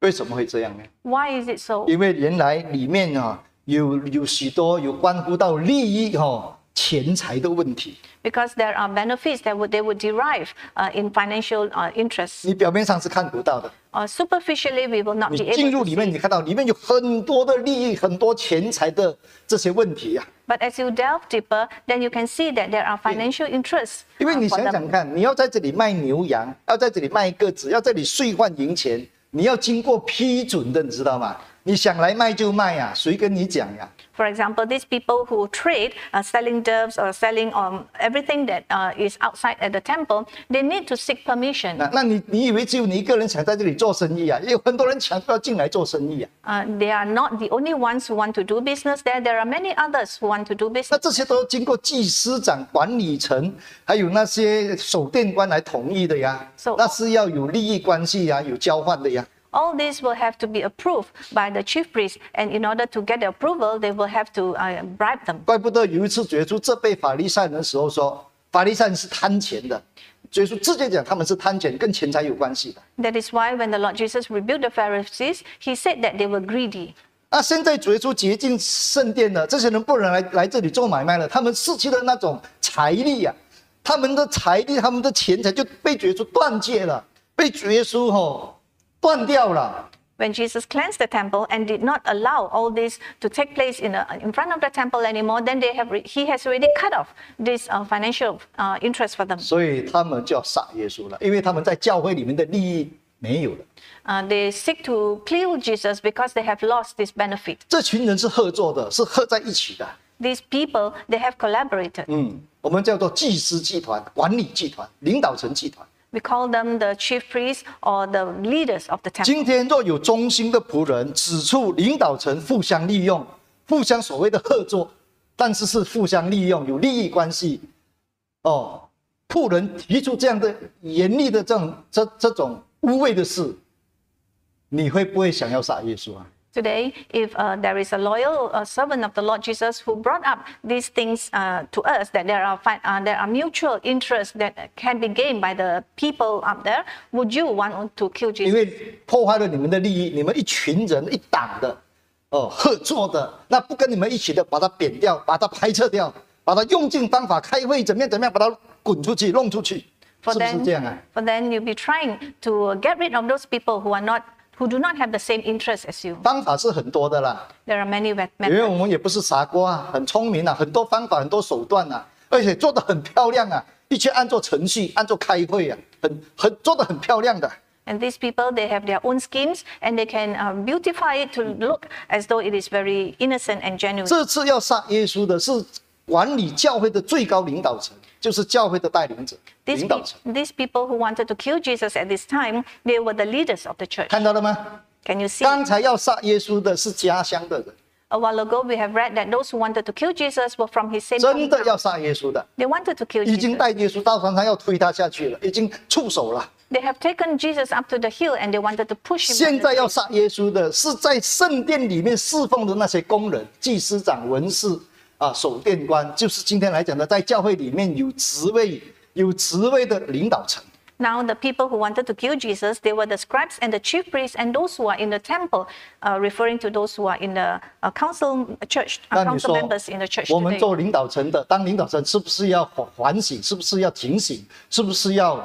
Speaker 1: 为什么会这样呢？
Speaker 2: Why is it so?
Speaker 1: 因为原来里面啊有有许多有关乎到利益哈、 钱财的问题。
Speaker 2: Because there are benefits that would, they would derive uh, in financial uh, interests.
Speaker 1: 你表面上是看不到的
Speaker 2: ，Uh, superficially, we will not be
Speaker 1: 进
Speaker 2: able
Speaker 1: 入
Speaker 2: to
Speaker 1: 里面，你看到里面有很多的利益、很多钱财的这些问题呀、
Speaker 2: But as you delve deeper, then you can see that there are financial interests.
Speaker 1: 因为
Speaker 2: uh,
Speaker 1: 你想想看，你要在这里卖牛羊，要在这里卖鸽子，要这里兑换银钱，你要经过批准的，你知道吗？你想来卖就卖呀、谁跟你讲呀
Speaker 2: ？For example, these people who trade, uh, selling doves or selling um, everything that uh, is outside at the temple, they need to seek permission.
Speaker 1: 那那你你以为只有你一个人想在这里做生意啊？也有很多人想要进来做生意啊。
Speaker 2: Uh, they are not the only ones who want to do business there. There are many others who want to do business.
Speaker 1: 那这些都经过祭司长、管理层，还有那些守殿官来同意的呀
Speaker 2: So-
Speaker 1: 那是要有利益关系呀，有交换的呀。
Speaker 2: All these will have to be approved by the chief priests, and in order to get the approval, they will have to uh, bribe them.
Speaker 1: 怪不得有一次主耶稣责备法利赛人的时候说，法利赛人是贪钱的。主耶稣直接讲他们是贪钱，跟钱财有关系的。
Speaker 2: That is why when the Lord Jesus rebuked the Pharisees, he said that they were greedy.
Speaker 1: 啊，现在主耶稣洁净圣殿了，这些人不能来来这里做买卖了，他们失去了那种财力呀、他们的财力、他们的钱财就被主耶稣断绝了，被主耶稣吼、断掉了。
Speaker 2: When Jesus cleansed the temple and did not allow all this to take place in, a, in front of the temple anymore, then they have re- he has already cut off this uh, financial uh, interest for them.
Speaker 1: 所以他们就要杀耶稣了，因为他们在教会里面的利益没有了。
Speaker 2: Uh, they seek to kill Jesus because they have lost this benefit.
Speaker 1: 这群人是合作的，是合在一起的。
Speaker 2: These people, they have collaborated.
Speaker 1: 嗯，我们叫做祭司集团、管理集团、领导层集团。
Speaker 2: We call them the chief priests or the leaders of the temple.
Speaker 1: 今天若有忠心的仆人指出领导层互相利用、互相所谓的合作，但是是互相利用，有利益关系。哦，仆人提出这样的严厉的这种这这种污秽的事，你会不会想要杀耶稣啊？
Speaker 2: Today, if uh, there is a loyal uh, servant of the Lord Jesus who brought up these things uh, to us, that there are fi- uh, there are mutual interests that can be gained by the people up there, would you want to kill
Speaker 1: 因
Speaker 2: Jesus?
Speaker 1: 为破坏了你们的利益，你们一群人一党的哦合作的，那不跟你们一起的，把它贬掉，把它排斥掉，把它用尽方法开会，怎么样怎么样，把它滚出去，弄出去，
Speaker 2: For
Speaker 1: 是不是
Speaker 2: then,
Speaker 1: 这样啊？
Speaker 2: for then you'll be trying to get rid of those people who are not who do not have the same interests as you.
Speaker 1: 方法是很多的啦
Speaker 2: ，There are many met-
Speaker 1: 因为.我们也不是傻瓜啊，很聪明啊，很多方法，很多手段啊，而且做得很漂亮啊，一切按照程序，按照开会啊，很很做得很漂亮的。
Speaker 2: And these people, they have their own schemes, and they can uh, beautify it to look as though it is very innocent and genuine.
Speaker 1: 这次要杀耶稣的是管理教会的最高领导层，就是教会的带领者、
Speaker 2: These,
Speaker 1: 领导层
Speaker 2: ，these people who wanted to kill Jesus at this time, they were the leaders of the church.
Speaker 1: 看到了吗
Speaker 2: ？Can you see?
Speaker 1: 刚才要杀耶稣的是家乡的人
Speaker 2: ，A while ago, we have read that those who wanted to kill Jesus were from his same
Speaker 1: 真的.要杀耶稣的
Speaker 2: ，They wanted to kill
Speaker 1: 已经.带耶稣到山上要推他下去了，已经触手了。
Speaker 2: They have taken Jesus up to the hill and they wanted to push him.
Speaker 1: 现在要杀耶稣的是在圣殿里面侍奉的那些工人、祭司长、文士啊、守殿官，就是今天来讲的，在教会里面有职位、有职位的领导层。
Speaker 2: Now, the people who wanted to kill Jesus, they were the scribes and the chief priests and those who are in the temple, uh, referring to those who are in the uh, council church, uh, council members in the church
Speaker 1: 我们.做领导层的，当领导层是不是要反省？是不是要警醒？是不是要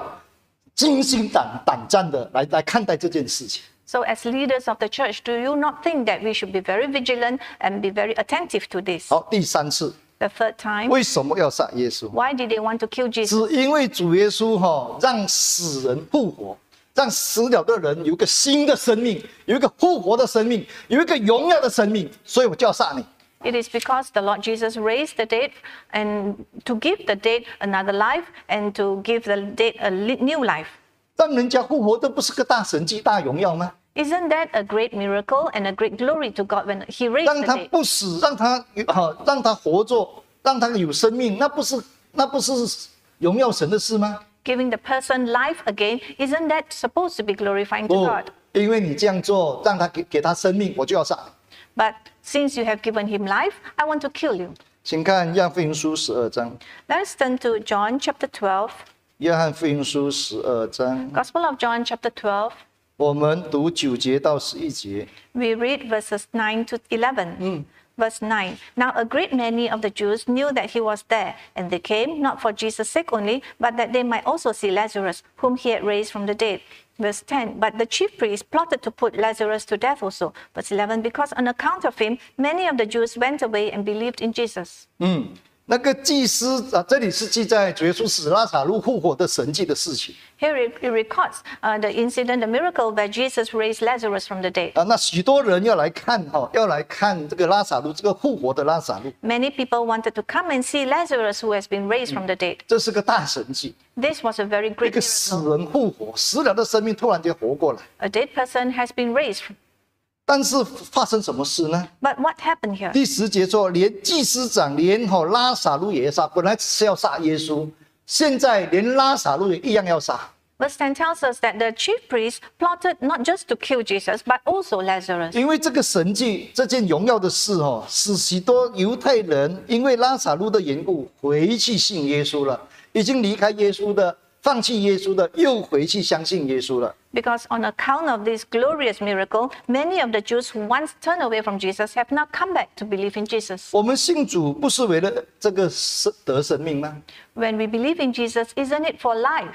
Speaker 1: 精心胆胆战的来来看待这件事情？
Speaker 2: So, as leaders of the church, do you not think that we should be very vigilant and be very attentive to this?
Speaker 1: 好，第三次，
Speaker 2: The third time,
Speaker 1: 为什么要杀耶稣？
Speaker 2: why did they want to kill Jesus?
Speaker 1: 只因为主耶稣哈、让死人复活，让死了的人有一个新的生命，有一个复活的生命，有一个荣耀的生命，所以我就要杀你。
Speaker 2: It is because the Lord Jesus raised the dead and to give the dead another life and to give the dead a li- new life.
Speaker 1: 让人家复活，这不是个大神迹、大荣耀吗
Speaker 2: ？Isn't that a great miracle and a great glory to God when He raised
Speaker 1: 让他?不死，让他啊、让他活着，让他有生命，那不是那不是荣耀神的事吗
Speaker 2: ？Giving the person life again, isn't that supposed to be glorifying to God?，
Speaker 1: 因为你这样做，让他给给他生命，我就要杀。
Speaker 2: But since you have given him life, I want to kill you.
Speaker 1: 请看《约翰福音书》十二章，《
Speaker 2: Let us turn to John chapter 12,
Speaker 1: 约翰福音书》十二章，
Speaker 2: Gospel of John chapter 12.
Speaker 1: 我们读九节到十一节。
Speaker 2: We read verses 9 to 11. Verse 9 Now a great many of the Jews knew that he was there, and they came not for Jesus' sake only, but that they might also see Lazarus, whom he had raised from the dead. Verse 10 But the chief priests plotted to put Lazarus to death also. Verse 11 Because on account of him, many of the Jews went away and believed in Jesus.
Speaker 1: 嗯， 那个祭司啊，这里是记载主耶稣使拉撒路复活的神迹的事情
Speaker 2: Here it, it records uh, the incident, the miracle where Jesus raised Lazarus from the dead.
Speaker 1: 啊。那许多人要来看哈、要来看这个拉撒路，这个复活的拉撒路，
Speaker 2: Many people wanted to come and see Lazarus who has been raised from the dead.
Speaker 1: 这是个大神迹。
Speaker 2: This was a very
Speaker 1: 一
Speaker 2: great
Speaker 1: 个死
Speaker 2: miracle.
Speaker 1: 人复活，死了的生命突然间活过来。
Speaker 2: A dead person has been raised.
Speaker 1: 但是发生什么事呢
Speaker 2: ？But what happened here?
Speaker 1: 第十节说，连祭司长，连哈、拉撒路也要杀。本来是要杀耶稣，现在连拉撒路也一样要杀。
Speaker 2: Verse ten tells us that the chief priests plotted not just to kill Jesus, but also Lazarus.
Speaker 1: 因为这个神迹这件荣耀的事哦，使许多犹太人因为拉萨路的缘故回去信耶稣了，已经离开耶稣的、放弃耶稣的，又回去相信耶稣了。
Speaker 2: Because on account of this glorious miracle, many of the Jews who once turned away from Jesus have now come back to believe in Jesus.
Speaker 1: 我们信主不是为了这个生得生命吗
Speaker 2: ？When we believe in Jesus, isn't it for life?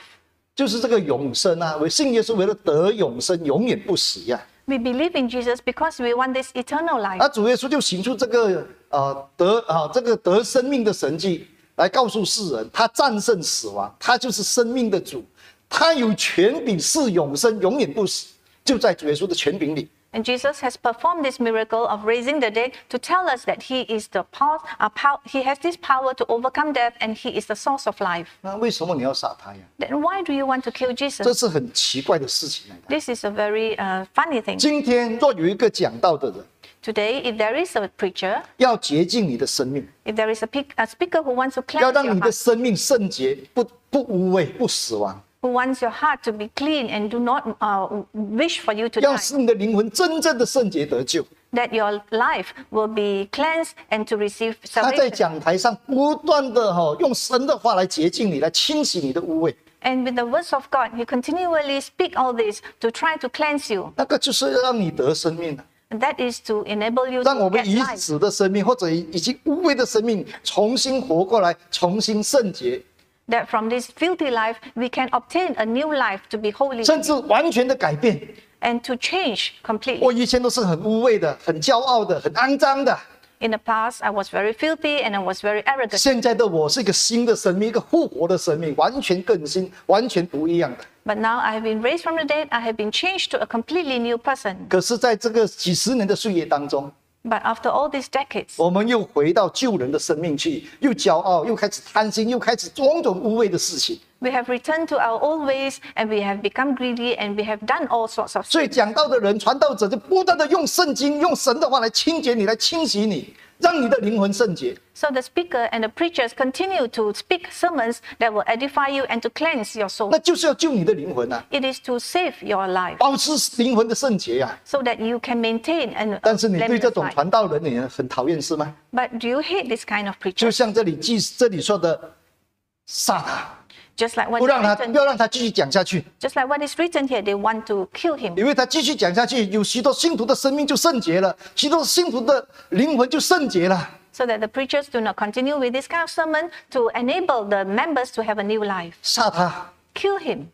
Speaker 1: 就是这个永生啊！为信耶稣为了得永生，永远不死呀、
Speaker 2: We believe in Jesus because we want this eternal life.
Speaker 1: 啊！主耶稣就行出这个呃得啊这个得生命的神迹，来告诉世人，他战胜死亡，他就是生命的主，他有权柄是永生，永远不死，就在主耶稣的权柄里。
Speaker 2: And Jesus has performed this miracle of raising the dead to tell us that He is the power, uh, pow- He has this power to overcome death, and He is the source of life.
Speaker 1: 那为什么你要杀他呀
Speaker 2: ？Then why do you want to kill Jesus?
Speaker 1: 这是很奇怪的事情来的。
Speaker 2: This is a very uh, funny thing.
Speaker 1: 今天若有一个讲道的人
Speaker 2: Today, if there is a preacher,
Speaker 1: 要洁净你的生命，
Speaker 2: if there is a, pic- a speaker who wants to
Speaker 1: 要
Speaker 2: cleanse
Speaker 1: 让
Speaker 2: your
Speaker 1: 你的
Speaker 2: heart,
Speaker 1: 生命圣洁，不不污秽，不死亡，
Speaker 2: who wants your heart to be clean and do not uh, wish for you to
Speaker 1: 要
Speaker 2: die,
Speaker 1: 使你的灵魂真正的圣洁得救。
Speaker 2: that your life will be cleansed and to receive
Speaker 1: 他在
Speaker 2: salvation.
Speaker 1: 讲台上不断的哈、用神的话来洁净你，来清洗你的污秽，
Speaker 2: And with the words of God, He continually speak all this to try to cleanse you.
Speaker 1: 那个就是让你得生命的，
Speaker 2: And that is to enable you
Speaker 1: 让我
Speaker 2: to
Speaker 1: 们
Speaker 2: get
Speaker 1: 已
Speaker 2: life.
Speaker 1: 死的生命或者已已经污秽的生命重新活过来，重新圣洁，
Speaker 2: That from this filthy life, we can obtain a new life to be holy
Speaker 1: 甚至完全的改变。
Speaker 2: and to change completely.
Speaker 1: 我以前都是很污秽的、很骄傲的、很肮脏的，
Speaker 2: In the past, I was very filthy and I was very arrogant.
Speaker 1: 现在的我是一个新的生命，一个复活的生命，完全更新，完全不一样的。
Speaker 2: But now I have been raised from the dead. I have been changed to a completely new person.
Speaker 1: 可是，在这个几十年的岁月当中
Speaker 2: ，But after all these decades,
Speaker 1: 我们又回到旧人的生命去，又骄傲，又开始贪心，又开始种种污秽的事情。
Speaker 2: we have returned to our old ways and we have become greedy and we have done all sorts of
Speaker 1: 所以.讲道的人、传道者就不断的用圣经、用神的话来清洁你，来清洗你，让你的灵魂圣洁。
Speaker 2: So the speaker and the preachers continue to speak sermons that will edify you and to cleanse your soul.
Speaker 1: 那就是要救你的灵魂啊，
Speaker 2: It is to save your life
Speaker 1: 保持灵魂的圣洁呀、
Speaker 2: so that you can maintain and
Speaker 1: 但是你对这
Speaker 2: blameless
Speaker 1: 种
Speaker 2: life.
Speaker 1: 传道人你很讨厌是吗？
Speaker 2: But do you hate this kind of
Speaker 1: 就
Speaker 2: preacher?
Speaker 1: 像这里记这里说的，杀他，
Speaker 2: Just like what
Speaker 1: 不让他不要让他继续讲下去
Speaker 2: ，just like what is written here, they want to kill him
Speaker 1: 因为他继续讲下去，有许多信徒的生命就圣洁了，许多信徒的灵魂就圣洁了。
Speaker 2: so that the preachers do not continue with this kind of sermon to enable the members to have a new life.
Speaker 1: 杀他。
Speaker 2: Kill him.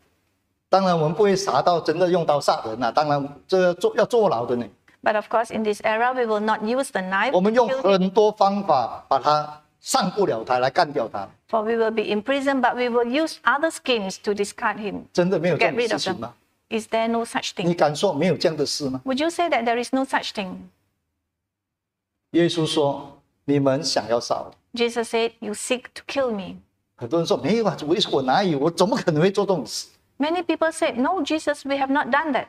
Speaker 1: 当然，我们不会杀到真的用刀杀人啊，当然这个坐要坐牢的呢。
Speaker 2: But of course, in this era, we will not use the knife
Speaker 1: 我们用很多方法把他上不了台来干掉他，
Speaker 2: for we will be in prison, but we will use other schemes to discard him,
Speaker 1: 真的没有
Speaker 2: to
Speaker 1: 这
Speaker 2: get
Speaker 1: 样的
Speaker 2: rid
Speaker 1: 事
Speaker 2: of
Speaker 1: 情
Speaker 2: them.
Speaker 1: 吗？
Speaker 2: Is there no such
Speaker 1: 你
Speaker 2: thing?
Speaker 1: 敢说没有这样的事吗？
Speaker 2: Would you say that there is no such thing?
Speaker 1: 耶稣说：“你们想要杀我。
Speaker 2: Jesus said, You seek to kill me.
Speaker 1: ”很多人说：“没有啊，我我哪有？我怎么可能会做这种事
Speaker 2: Many people said, No, Jesus, we have not done that.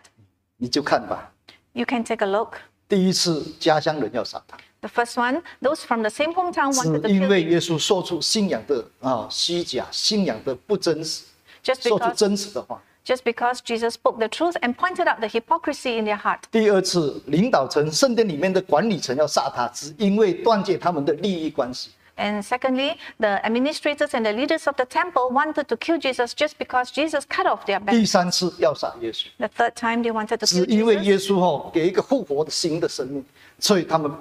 Speaker 1: 你就看吧。
Speaker 2: You can take a look.
Speaker 1: 第一次家乡人要杀他，
Speaker 2: The first one, those from the same hometown
Speaker 1: 是
Speaker 2: wanted to
Speaker 1: 因
Speaker 2: kill
Speaker 1: 为
Speaker 2: him
Speaker 1: 耶稣说出信仰的啊虚假，信仰的不真实，
Speaker 2: just
Speaker 1: 说出
Speaker 2: because,
Speaker 1: 真实的话。
Speaker 2: just because Jesus spoke the truth and pointed out the hypocrisy in their heart.
Speaker 1: 第二次，领导层圣殿里面的管理层要杀他，只因为断绝他们的利益关系。
Speaker 2: And secondly, the administrators and the leaders of the temple wanted to kill Jesus just because Jesus cut off their
Speaker 1: 第
Speaker 2: back.
Speaker 1: 三次要杀耶稣，
Speaker 2: The third time they wanted to
Speaker 1: 只
Speaker 2: kill
Speaker 1: 因为
Speaker 2: Jesus
Speaker 1: 耶稣哦给一个复活的新的生命，所以他们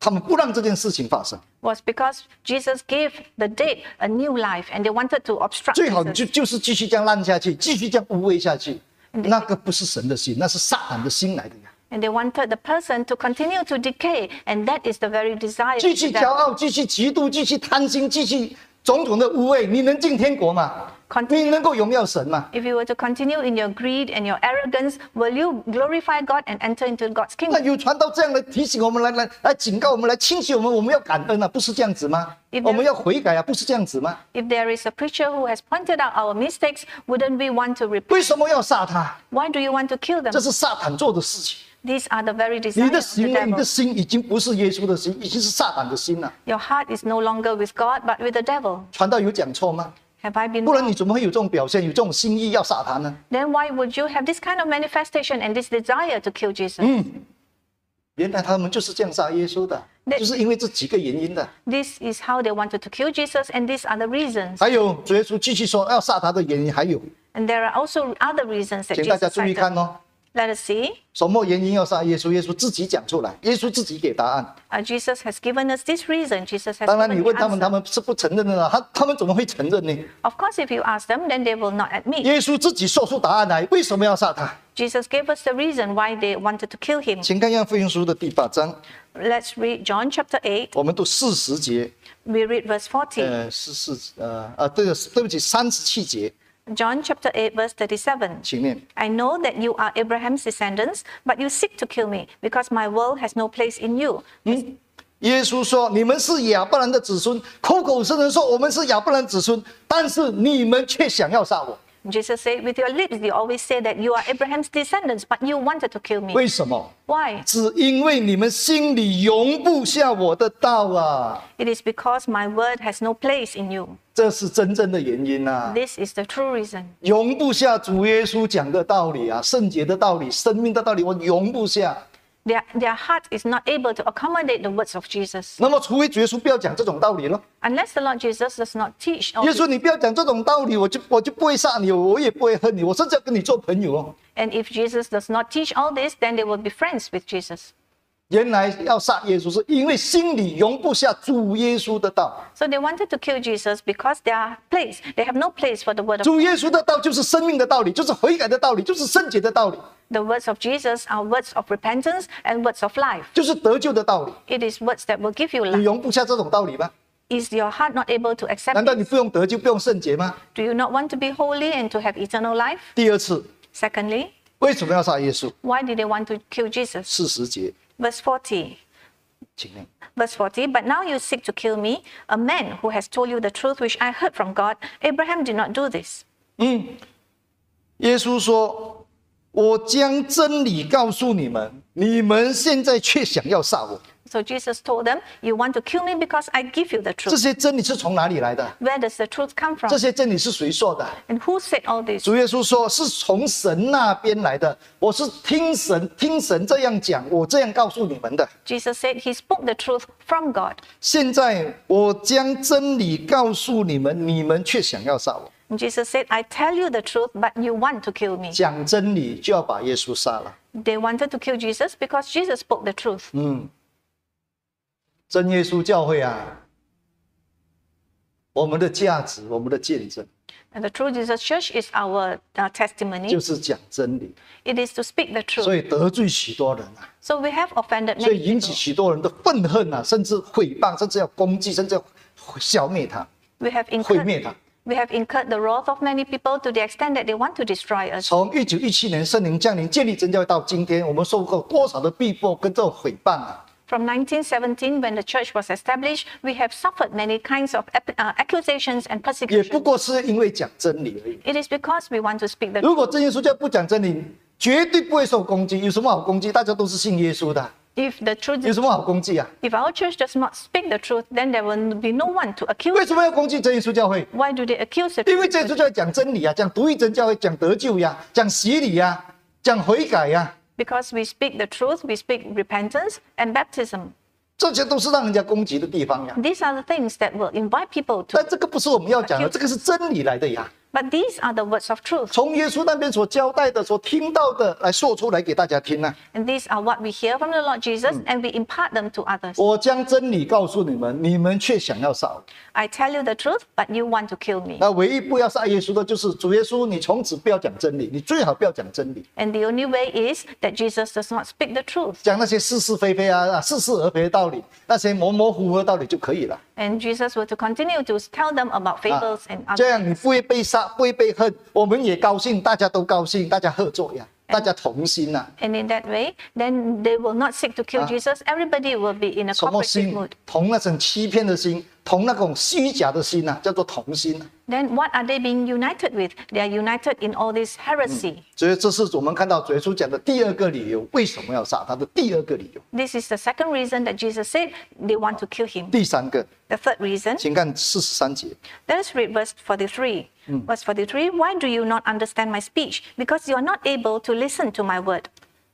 Speaker 1: 他们不让这件事情发生。
Speaker 2: was because Jesus gave the dead a new life and they wanted to obstruct
Speaker 1: 最好你就就是继续这样烂下去，继续这样污秽下去，那个不是神的心，那是撒旦的心来的呀。
Speaker 2: And they wanted the person to continue to decay, and that is the very desire.
Speaker 1: 继续骄傲，继续嫉妒，继续贪心，继续种种的污秽，你能进天国吗？
Speaker 2: Continue
Speaker 1: 你能够荣耀神吗？
Speaker 2: If you were to continue in your greed and your arrogance, will you glorify God and enter into God's
Speaker 1: 那
Speaker 2: kingdom?
Speaker 1: 有传道这样来提醒我们，来来来警告我们，来清洗我们，我们要感恩啊，不是这样子吗
Speaker 2: If？there-
Speaker 1: 我们要悔改啊，不是这样子吗？
Speaker 2: If there is a preacher who has pointed out our mistakes, wouldn't we want to
Speaker 1: 为
Speaker 2: repent?
Speaker 1: 什么要杀他？
Speaker 2: Why do you want to kill
Speaker 1: 这
Speaker 2: them?
Speaker 1: 是撒旦做的事情。
Speaker 2: These are the very
Speaker 1: 你
Speaker 2: desires
Speaker 1: 的
Speaker 2: of the
Speaker 1: 行为，你的
Speaker 2: devil.
Speaker 1: 心已经不是耶稣的心，已经是撒旦的心了。
Speaker 2: Your heart is no longer with God, but with the devil.
Speaker 1: 传道有讲错吗？
Speaker 2: Have I been
Speaker 1: 不然你怎么会有这种表现，有这种心意要杀他呢
Speaker 2: ？Then why would you have this kind of manifestation and this desire to kill Jesus?
Speaker 1: 嗯原来他们就是这样杀耶稣的，
Speaker 2: 那
Speaker 1: 就是因为这几个原因的。
Speaker 2: This is how they wanted to kill Jesus, and these are the reasons.
Speaker 1: 还有主耶稣继续说要杀他的原因还有
Speaker 2: ，And there are also other reasons that
Speaker 1: 请大家注意.看哦，
Speaker 2: Let us see.
Speaker 1: 什么原因要杀耶稣？耶稣自己讲出来，耶稣自己给答案。
Speaker 2: Uh, Jesus has given us this reason. Jesus has
Speaker 1: 当然，你问他们，他们是不承认的呢。他他们怎么会承认呢
Speaker 2: ？Of course, if you ask them, then they will not admit.
Speaker 1: 耶稣自己说出答案来，为什么要杀他
Speaker 2: ？Jesus gave us the reason why they wanted to kill him.
Speaker 1: 请看《约翰福音书》的第八章
Speaker 2: ，Let's read John chapter eight.
Speaker 1: 我们读四十节
Speaker 2: ，We read verse forty.
Speaker 1: 呃，四四呃啊，对，对不起，三十七节，
Speaker 2: John chapter 8, verse 37.
Speaker 1: 请念。
Speaker 2: I know that you are Abraham's descendants, but you seek to kill me because my will has no place in you.
Speaker 1: 耶稣说：“你们是亚伯兰的子孙，口口声声说我们是亚伯兰子孙，但是你们却想要杀我，
Speaker 2: Jesus said, With your lips, you always say that you are Abraham's descendants, but you wanted to kill me.
Speaker 1: 为什么
Speaker 2: ？Why?
Speaker 1: 只因为你们心里容不下我的道啊
Speaker 2: ！It is because my word has no place in you.
Speaker 1: 这是真正的原因啊
Speaker 2: ！This is the true reason.
Speaker 1: 容不下主耶稣讲的道理啊，圣洁的道理、生命的道理，我容不下。
Speaker 2: Their, their heart is not able to accommodate the words of Jesus.
Speaker 1: 那么，除非主耶稣不要讲这种道理了。
Speaker 2: Unless the Lord Jesus does not teach, all
Speaker 1: 耶
Speaker 2: this.
Speaker 1: 稣，你不要讲这种道理，我就我就不会杀你，我也不会恨你，我甚至要跟你做朋友哦。
Speaker 2: and if Jesus does not teach all this, then they will be friends with Jesus.
Speaker 1: 原来要杀耶稣，是因为心里容不下主耶稣的道。
Speaker 2: So they wanted to kill Jesus because their place, they have no place for the word of
Speaker 1: 主耶稣的道就是生命的道理，就是悔改的道理，就是圣洁的道理，
Speaker 2: the words of Jesus are words of repentance and words of life.
Speaker 1: 就是得救的道理。
Speaker 2: It is words that will give you
Speaker 1: 你
Speaker 2: life.
Speaker 1: 容不下这种道理吗？
Speaker 2: Is your heart not able to accept
Speaker 1: 难道
Speaker 2: it?
Speaker 1: 你不用得救，不用圣洁吗？
Speaker 2: Do you not want to be holy and to have eternal life?
Speaker 1: 第二次，
Speaker 2: Secondly,
Speaker 1: 为什么要杀耶稣？
Speaker 2: why did they want to kill Jesus?
Speaker 1: 四十节，
Speaker 2: Verse 40.
Speaker 1: 请念。
Speaker 2: Verse 40, but now you seek to kill me, a man who has told you the truth which I heard from God. Abraham did not do this.
Speaker 1: 耶稣说：“我将真理告诉你们，你们现在却想要杀我。
Speaker 2: So Jesus told them, You want to kill me because I give you the
Speaker 1: 这
Speaker 2: truth.
Speaker 1: 些真理是从哪里来的？
Speaker 2: Where does the truth come
Speaker 1: 这
Speaker 2: from?
Speaker 1: 些真理是谁说的？
Speaker 2: And who said all this?
Speaker 1: 主耶稣说是从神那边来的。我是听神听神这样讲，我这样告诉你们的。
Speaker 2: Jesus said he spoke the truth from God.
Speaker 1: 现在我将真理告诉你们，你们却想要杀我。
Speaker 2: And Jesus said, I tell you the truth, but you want to kill me.
Speaker 1: 讲真理就要把耶稣杀了。
Speaker 2: They wanted to kill Jesus because Jesus spoke the truth.
Speaker 1: 真耶稣教会啊，我们的价值，我们的见证
Speaker 2: ，And the true Jesus Church is our uh, testimony.
Speaker 1: 就是讲真理
Speaker 2: ，It is to speak the truth.
Speaker 1: 所以得罪许多人啊
Speaker 2: ，So we have offended
Speaker 1: 所以
Speaker 2: many 所以
Speaker 1: 引起许多人的愤恨啊，甚至诽谤，甚至要攻击，甚至要消灭他。
Speaker 2: We have incurred, 毁
Speaker 1: 灭他。
Speaker 2: we have incurred the wrath of many people to the extent that they want to destroy us.
Speaker 1: 从一九一七年圣灵降临建立真教到今天，我们受过多少的逼迫跟这种诽谤啊！
Speaker 2: From 1917, when the church was established, we have suffered many kinds of uh, accusations and persecution.
Speaker 1: 也不过是因为讲真理而已。
Speaker 2: It is because we want to speak the
Speaker 1: 如果真耶稣教不讲真理，绝对不会受攻击。有什么好攻击？大家都是信耶稣的
Speaker 2: ，If the truth
Speaker 1: 有什么好攻击啊
Speaker 2: ？if our church does not speak the truth, then there will be no one to accuse.
Speaker 1: 为什么要攻击真耶稣教会
Speaker 2: ？Why do they accuse the
Speaker 1: 因为?真耶稣教会讲真理啊，讲独一真教会讲得救呀，讲洗礼呀，讲悔改呀，
Speaker 2: Because we speak the truth, we speak repentance and baptism.
Speaker 1: 这些都是让人家攻击的地方呀。
Speaker 2: These are the things that will invite people to.
Speaker 1: 但这个不是我们要讲的，这个是真理来的呀。
Speaker 2: But these are the words of truth.
Speaker 1: 从耶稣那边所交代的、所听到的来说出来给大家听啊。
Speaker 2: And these are what we hear from the Lord Jesus and we impart them to others.
Speaker 1: 我将真理告诉你们，你们却想要杀我。
Speaker 2: I tell you the truth, but you want to kill me.
Speaker 1: 那唯一不要杀耶稣的，就是主耶稣，你从此不要讲真理，你最好不要讲真理，
Speaker 2: And the only way is that Jesus does not speak the truth.
Speaker 1: 讲那些是是非非啊、啊似是而非的道理，那些模模糊糊的道理就可以了。
Speaker 2: And Jesus were to continue to tell them about fables and
Speaker 1: 这
Speaker 2: other.
Speaker 1: 样你不会被杀， 不会被恨，我们也高兴，大家都高兴，大家合作呀，大家同心呐、
Speaker 2: And in that way, then they will not seek to kill
Speaker 1: Ah.
Speaker 2: Jesus. Everybody will be in a cooperative
Speaker 1: 心
Speaker 2: mood.？
Speaker 1: 同那种欺骗的心，同那种虚假的心呐、叫做同心、啊。
Speaker 2: Then what are they being united with? They are united in all this heresy.
Speaker 1: 所以这是我们看到主耶稣讲的第二个理由，为什么要杀他的第二个理由。
Speaker 2: This is the second reason that Jesus said they want to kill him.
Speaker 1: 第三个
Speaker 2: ，The third reason,
Speaker 1: 请看四十三节。
Speaker 2: us read verse 43. Verse 43 Why do you not understand my speech? Because you are not able to listen to my word.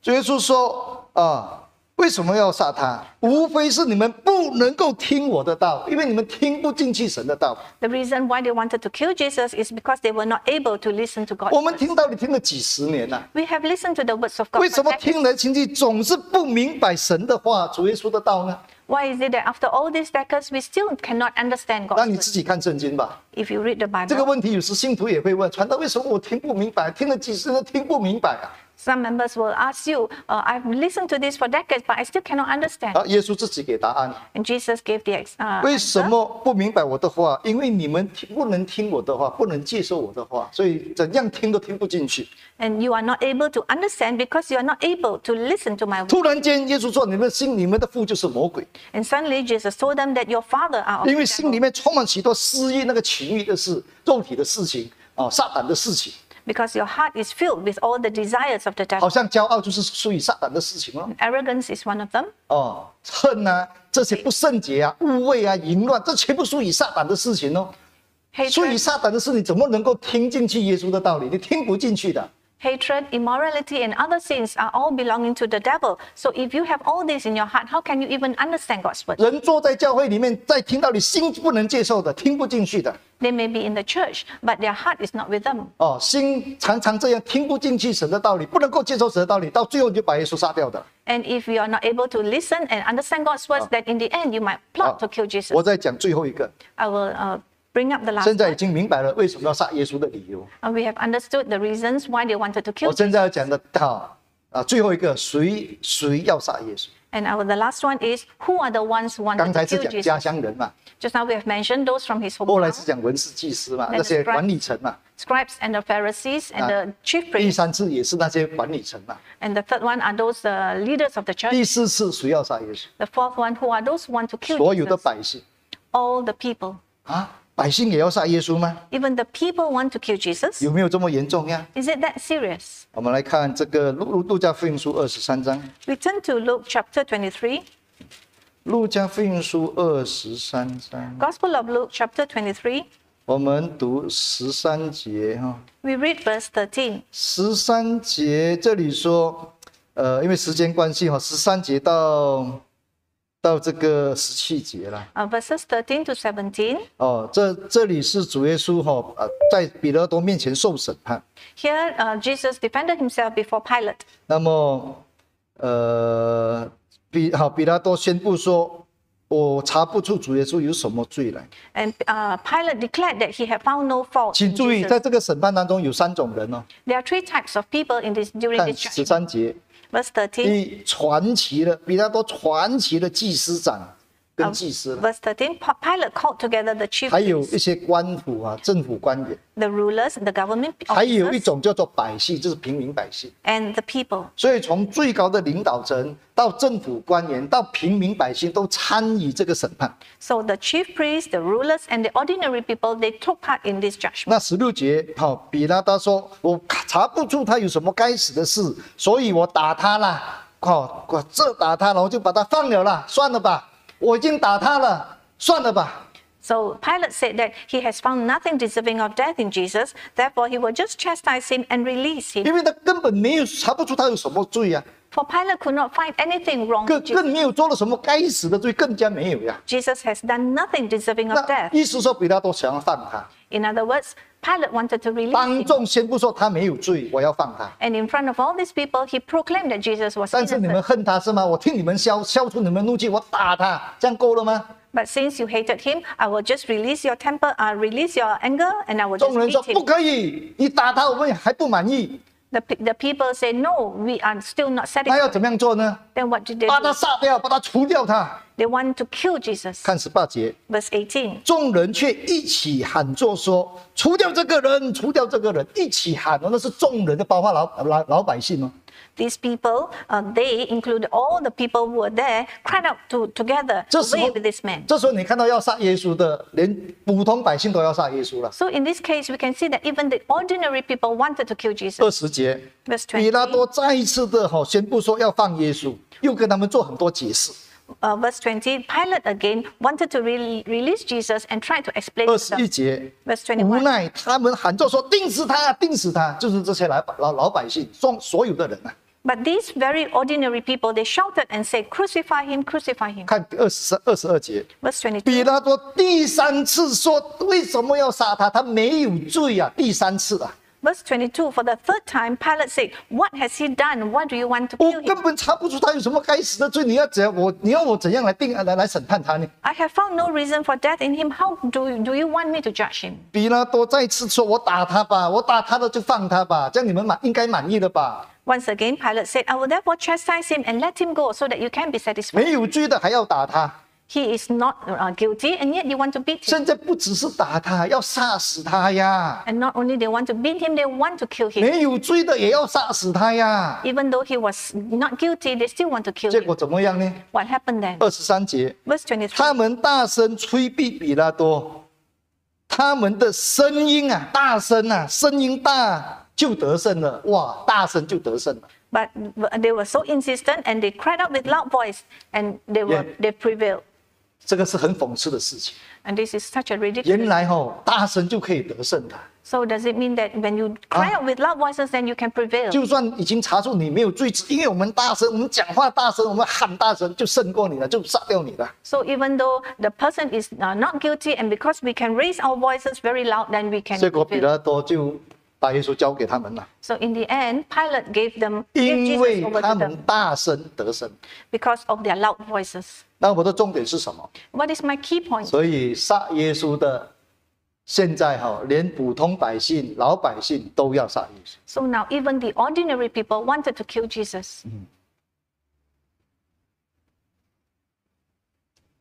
Speaker 1: 主耶稣说啊，为什么要杀他？无非是你们不能够听我的道，因为你们听不进去神的道。
Speaker 2: The reason why they wanted to kill Jesus is because they were not able to listen to God's
Speaker 1: 我们
Speaker 2: words.
Speaker 1: 听道理听了几十年了、
Speaker 2: We have listened to the words of God.
Speaker 1: 为
Speaker 2: for
Speaker 1: 什么
Speaker 2: decades.
Speaker 1: 听来听去总是不明白神的话、主耶稣的道呢？
Speaker 2: Why is it that after all these decades we still cannot understand
Speaker 1: 那
Speaker 2: God's
Speaker 1: 你
Speaker 2: words?
Speaker 1: 自己看圣经吧。
Speaker 2: If you read the
Speaker 1: 这个
Speaker 2: Bible,
Speaker 1: 问题有时信徒也会问：传道为什么我听不明白？听了几十年都听不明白啊？
Speaker 2: Some members will ask you, uh, I've listened to this for decades, but I still cannot understand.
Speaker 1: 啊，耶稣自己给答案。
Speaker 2: And Jesus gave the ex- uh,
Speaker 1: 为什
Speaker 2: answer.
Speaker 1: 么不明白我的话？因为你们听不能听我的话，不能接受我的话，所以怎样听都听不进去。
Speaker 2: And you are not able to understand because you are not able to listen to my
Speaker 1: 突然间，耶稣说：“你们心，里面的父就是魔鬼
Speaker 2: ，And suddenly Jesus told them that your father are
Speaker 1: 因为心里面充满许多私欲、那个情欲的事、肉体的事情啊，撒旦的事情，
Speaker 2: because your heart is filled with all the desires of the devil.
Speaker 1: 好像骄傲就是属于撒旦的事情哦。
Speaker 2: Arrogance is one of them.
Speaker 1: 哦，恨呐、这些不圣洁啊、污秽啊、淫乱，这全部属于撒旦的事情哦。属于撒旦的事，你怎么能够听进去耶稣的道理？你听不进去的。
Speaker 2: hatred, immorality, and other sins are all belonging to the devil. So if you have all this in your heart, how can you even understand God's word?
Speaker 1: 人坐在教会里面，在听到你心不能接受的、听不进去的，
Speaker 2: They may be in the church, but their heart is not with them.
Speaker 1: 哦，心常常这样听不进去神的道理，不能够接受神的道理，到最后你就把耶稣杀掉的。
Speaker 2: And if you are not able to listen and understand God's words, then in the end you might
Speaker 1: 好
Speaker 2: plot to kill Jesus.
Speaker 1: 我再讲最后一个，
Speaker 2: I will uh, bring up the last
Speaker 1: 现在已
Speaker 2: one.
Speaker 1: 经明白了为什么要杀耶稣的理由。
Speaker 2: Uh, we have understood the reasons why they wanted to
Speaker 1: 我
Speaker 2: kill
Speaker 1: 现
Speaker 2: Jesus.
Speaker 1: 在要讲的到啊，最后一个谁谁要杀耶稣？
Speaker 2: And our, the last one is who are the ones who
Speaker 1: 刚
Speaker 2: wanted
Speaker 1: 才
Speaker 2: to
Speaker 1: 是
Speaker 2: kill
Speaker 1: 讲家
Speaker 2: Jesus?
Speaker 1: 乡人嘛，
Speaker 2: Just now we have mentioned those from his
Speaker 1: 后来是
Speaker 2: hometown,
Speaker 1: 讲文士祭司嘛，
Speaker 2: Then
Speaker 1: 那些
Speaker 2: the scribe-
Speaker 1: 管理层嘛。
Speaker 2: scribes and the Pharisees and the chief
Speaker 1: 第
Speaker 2: priests.
Speaker 1: 三次也是那些管理层嘛。
Speaker 2: And the third one are those uh, leaders of the church.
Speaker 1: 第四次谁要杀耶稣？
Speaker 2: The fourth one, who are those who want to kill
Speaker 1: 所有的
Speaker 2: Jesus?
Speaker 1: 百姓
Speaker 2: All the people.
Speaker 1: 啊， 百姓也要杀耶稣吗
Speaker 2: ？Even the people want to kill Jesus.
Speaker 1: 有没有这么严重呀
Speaker 2: ？Is it that serious?
Speaker 1: 我们来看这个路路路加福音书二十三章
Speaker 2: ，We turn to Luke chapter twenty three
Speaker 1: 路加福音书二十三章
Speaker 2: ，Gospel of Luke chapter twenty three
Speaker 1: 我们读十三节哈。
Speaker 2: We read verse thirteen
Speaker 1: 十三节这里说，呃，因为时间关系哈，十三节到到这个十七节啦。
Speaker 2: Uh, verses thirteen to seventeen
Speaker 1: 哦，这这里是主耶稣哈，呃，在彼得多面前受审判。
Speaker 2: Here, uh, Jesus defended himself before Pilate.
Speaker 1: 那么，呃，比好，彼拉多宣布说，我查不出主耶稣有什么罪来。
Speaker 2: And uh, Pilate declared that he had found no fault.
Speaker 1: 请注意，在这个审判当中有三种人哦。
Speaker 2: There are three types of people in this during this
Speaker 1: 十
Speaker 2: judgment.
Speaker 1: 三节，
Speaker 2: Mr.
Speaker 1: T，传奇的比他多传奇的技师长。跟
Speaker 2: Um,
Speaker 1: 祭司
Speaker 2: ，verse 13. P- Pilate called together the chief
Speaker 1: 还有一些官府啊、政府官员
Speaker 2: ，the rulers, the government
Speaker 1: 还有一种叫做百姓，就是平民百姓。
Speaker 2: and the people.
Speaker 1: 所以从最高的领导层到政府官员到平民百姓都参与这个审判。
Speaker 2: So the chief priests, the rulers, and the ordinary people, they took part in this judgment.
Speaker 1: 那十六节，好、比拉达说：“我查不出他有什么该死的事，所以我打他了。哦，我这打他了，我就把他放了啦，算了吧，我已经打他了，算了吧。
Speaker 2: So Pilate said that he has found nothing deserving of death in Jesus, therefore he will just chastise him and release him.
Speaker 1: 因为他根本没有查不出他有什么罪呀、
Speaker 2: For Pilate could not find anything wrong
Speaker 1: 更
Speaker 2: with
Speaker 1: 更
Speaker 2: Jesus.
Speaker 1: 没有做了什么该死的罪，更加没有呀。
Speaker 2: Jesus has done nothing deserving of
Speaker 1: 那
Speaker 2: death.
Speaker 1: 意思说，比拉多想要放他，
Speaker 2: In other words, Pilate wanted to release
Speaker 1: 当
Speaker 2: him.
Speaker 1: 众宣布说他没有罪，我要放他。
Speaker 2: And in front of all these people, he proclaimed that Jesus was
Speaker 1: 但是你们
Speaker 2: innocent.
Speaker 1: 恨他是吗？我替你们消消除你们怒气，我打他，这样够了吗
Speaker 2: ？But since you hated him, I will just release your temper, uh, release your anger, and I will just
Speaker 1: 众人说
Speaker 2: beat
Speaker 1: 不
Speaker 2: him.
Speaker 1: 可以，你打他，我们还不满意，
Speaker 2: The, the people say, no, we are still not satisfied.
Speaker 1: 那要怎么样做呢
Speaker 2: ？Then what did they
Speaker 1: 把他杀掉，把他除掉他。
Speaker 2: They want to kill Jesus.
Speaker 1: 看十八节
Speaker 2: ，，verse eighteen
Speaker 1: 众人却一起喊作说：“除掉这个人，除掉这个人！”一起喊哦，那是众人的，包括老老老百姓哦。
Speaker 2: These people, uh, they include all the people who were there, cried out to, together,
Speaker 1: 这时候
Speaker 2: away with this man.
Speaker 1: 这时候你看到要杀耶稣的，连普通百姓都要杀耶稣了。
Speaker 2: So in this case, we can see that even the ordinary people wanted to kill
Speaker 1: 二
Speaker 2: Jesus.
Speaker 1: 十节，
Speaker 2: Verse
Speaker 1: 比拉
Speaker 2: 20.
Speaker 1: 多再一次的哈宣布说要放耶稣，又跟他们做很多解释。
Speaker 2: Uh, verse 20, Pilate again wanted to re- release Jesus and tried to explain
Speaker 1: 二
Speaker 2: to
Speaker 1: 十一
Speaker 2: them.
Speaker 1: 节，
Speaker 2: Verse
Speaker 1: 无
Speaker 2: 21.
Speaker 1: 奈他们喊着说定死他，定死他，就是这些老老老百姓，所所有的人啊。
Speaker 2: But these very ordinary people, they shouted and said, Crucify him, crucify him.
Speaker 1: 看二十三、二十二节，
Speaker 2: Verse 22.
Speaker 1: 比拉多第三次说为什么要杀他？他没有罪啊！第三次啊，
Speaker 2: Verse 22, for the third time, Pilate said, What has he done? Why do you want to
Speaker 1: 我
Speaker 2: kill
Speaker 1: 根
Speaker 2: him?
Speaker 1: 本查不出他有什么该死的罪，你要怎样？我你要我怎样来定来来审判他呢？
Speaker 2: I have found no reason for death in him. How do, do you want me to judge him?
Speaker 1: 比拉多再次说：“我打他吧，我打他了就放他吧，这样你们满应该满意了吧？
Speaker 2: Once again, Pilate said, I will therefore chastise him and let him go so that you can be satisfied.
Speaker 1: 没有罪的还要打他，
Speaker 2: He is not uh, guilty, and yet you want to beat him.
Speaker 1: 现在不只是打他，要杀死他呀！
Speaker 2: And not only they want to beat him, they want to kill him.
Speaker 1: 没有罪的也要杀死他呀！
Speaker 2: Even though he was not guilty, they still want to kill
Speaker 1: 结
Speaker 2: him.
Speaker 1: 果怎么样呢？
Speaker 2: What happened then?
Speaker 1: 二十三节，
Speaker 2: Verse 23.
Speaker 1: 他们大声催逼比拉多，他们的声音啊，大声啊，声音大就得胜了，哇，大声就得胜了。
Speaker 2: But they were so insistent and they cried out with loud voice and they were
Speaker 1: Yeah.
Speaker 2: they prevailed.
Speaker 1: 这个是很讽刺的事情。
Speaker 2: And this is such a
Speaker 1: 原
Speaker 2: ridiculous.
Speaker 1: 原来吼、大声就可以得胜的。
Speaker 2: So does it mean that when you cry out with loud voices, then you can prevail?
Speaker 1: 就算已经查出你没有罪，只因为我们大声，我们讲话大声，我们喊大声，就胜过你了，就杀掉你了。
Speaker 2: So even though the person is uh, not guilty, and because we can raise our voices very loud, then we can
Speaker 1: 结果比.拉多就把耶稣交给他们了
Speaker 2: ，So in the end, Pilate gave them
Speaker 1: 因为他们大声得胜。
Speaker 2: because of their loud voices.
Speaker 1: 那我的重点是什么
Speaker 2: ？What is my key point?
Speaker 1: 所以杀耶稣的，现在哈、连普通百姓、老百姓都要杀耶稣。
Speaker 2: So now even the ordinary people wanted to kill Jesus.
Speaker 1: 嗯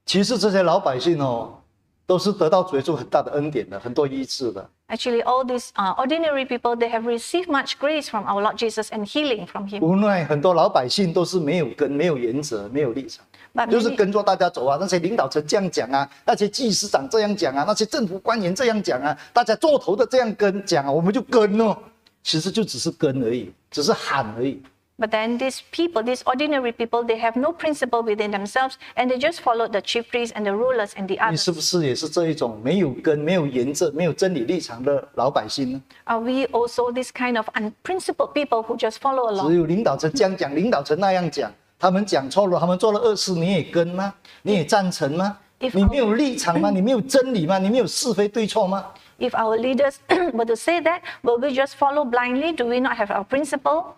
Speaker 1: 其实这些老百姓哦，都是得到主耶稣很大的恩典的，很多医治的。
Speaker 2: Actually, all these uh, ordinary people, they have received much grace from our Lord Jesus and healing from Him.
Speaker 1: 无奈很多老百姓都是没有根、没有原则、没有立场。
Speaker 2: But
Speaker 1: 就是跟着大家走啊，那些领导层这样讲啊，那些技师长这样讲啊，那些政府官员这样讲啊，大家做头的这样跟讲啊，我们就跟哦，其实就只是跟而已，只是喊而已。
Speaker 2: but then these people, these ordinary people, they have no principle within themselves and they just followed the chief priests and the rulers and the
Speaker 1: 你是
Speaker 2: others.
Speaker 1: 不是也是这一种没有根、没有原则、没有真理立场的老百姓呢？
Speaker 2: Are we also this kind of unprincipled people who just follow
Speaker 1: 只
Speaker 2: along?
Speaker 1: 有领导层这样讲，领导层那样讲，他们讲错了，他们做了恶事，你也跟吗？你也赞成吗？
Speaker 2: If
Speaker 1: 你没有立场吗？你没有真理吗？你没有是非对错吗？
Speaker 2: If our leaders were to say that, will we just follow blindly? Do we not have our principle?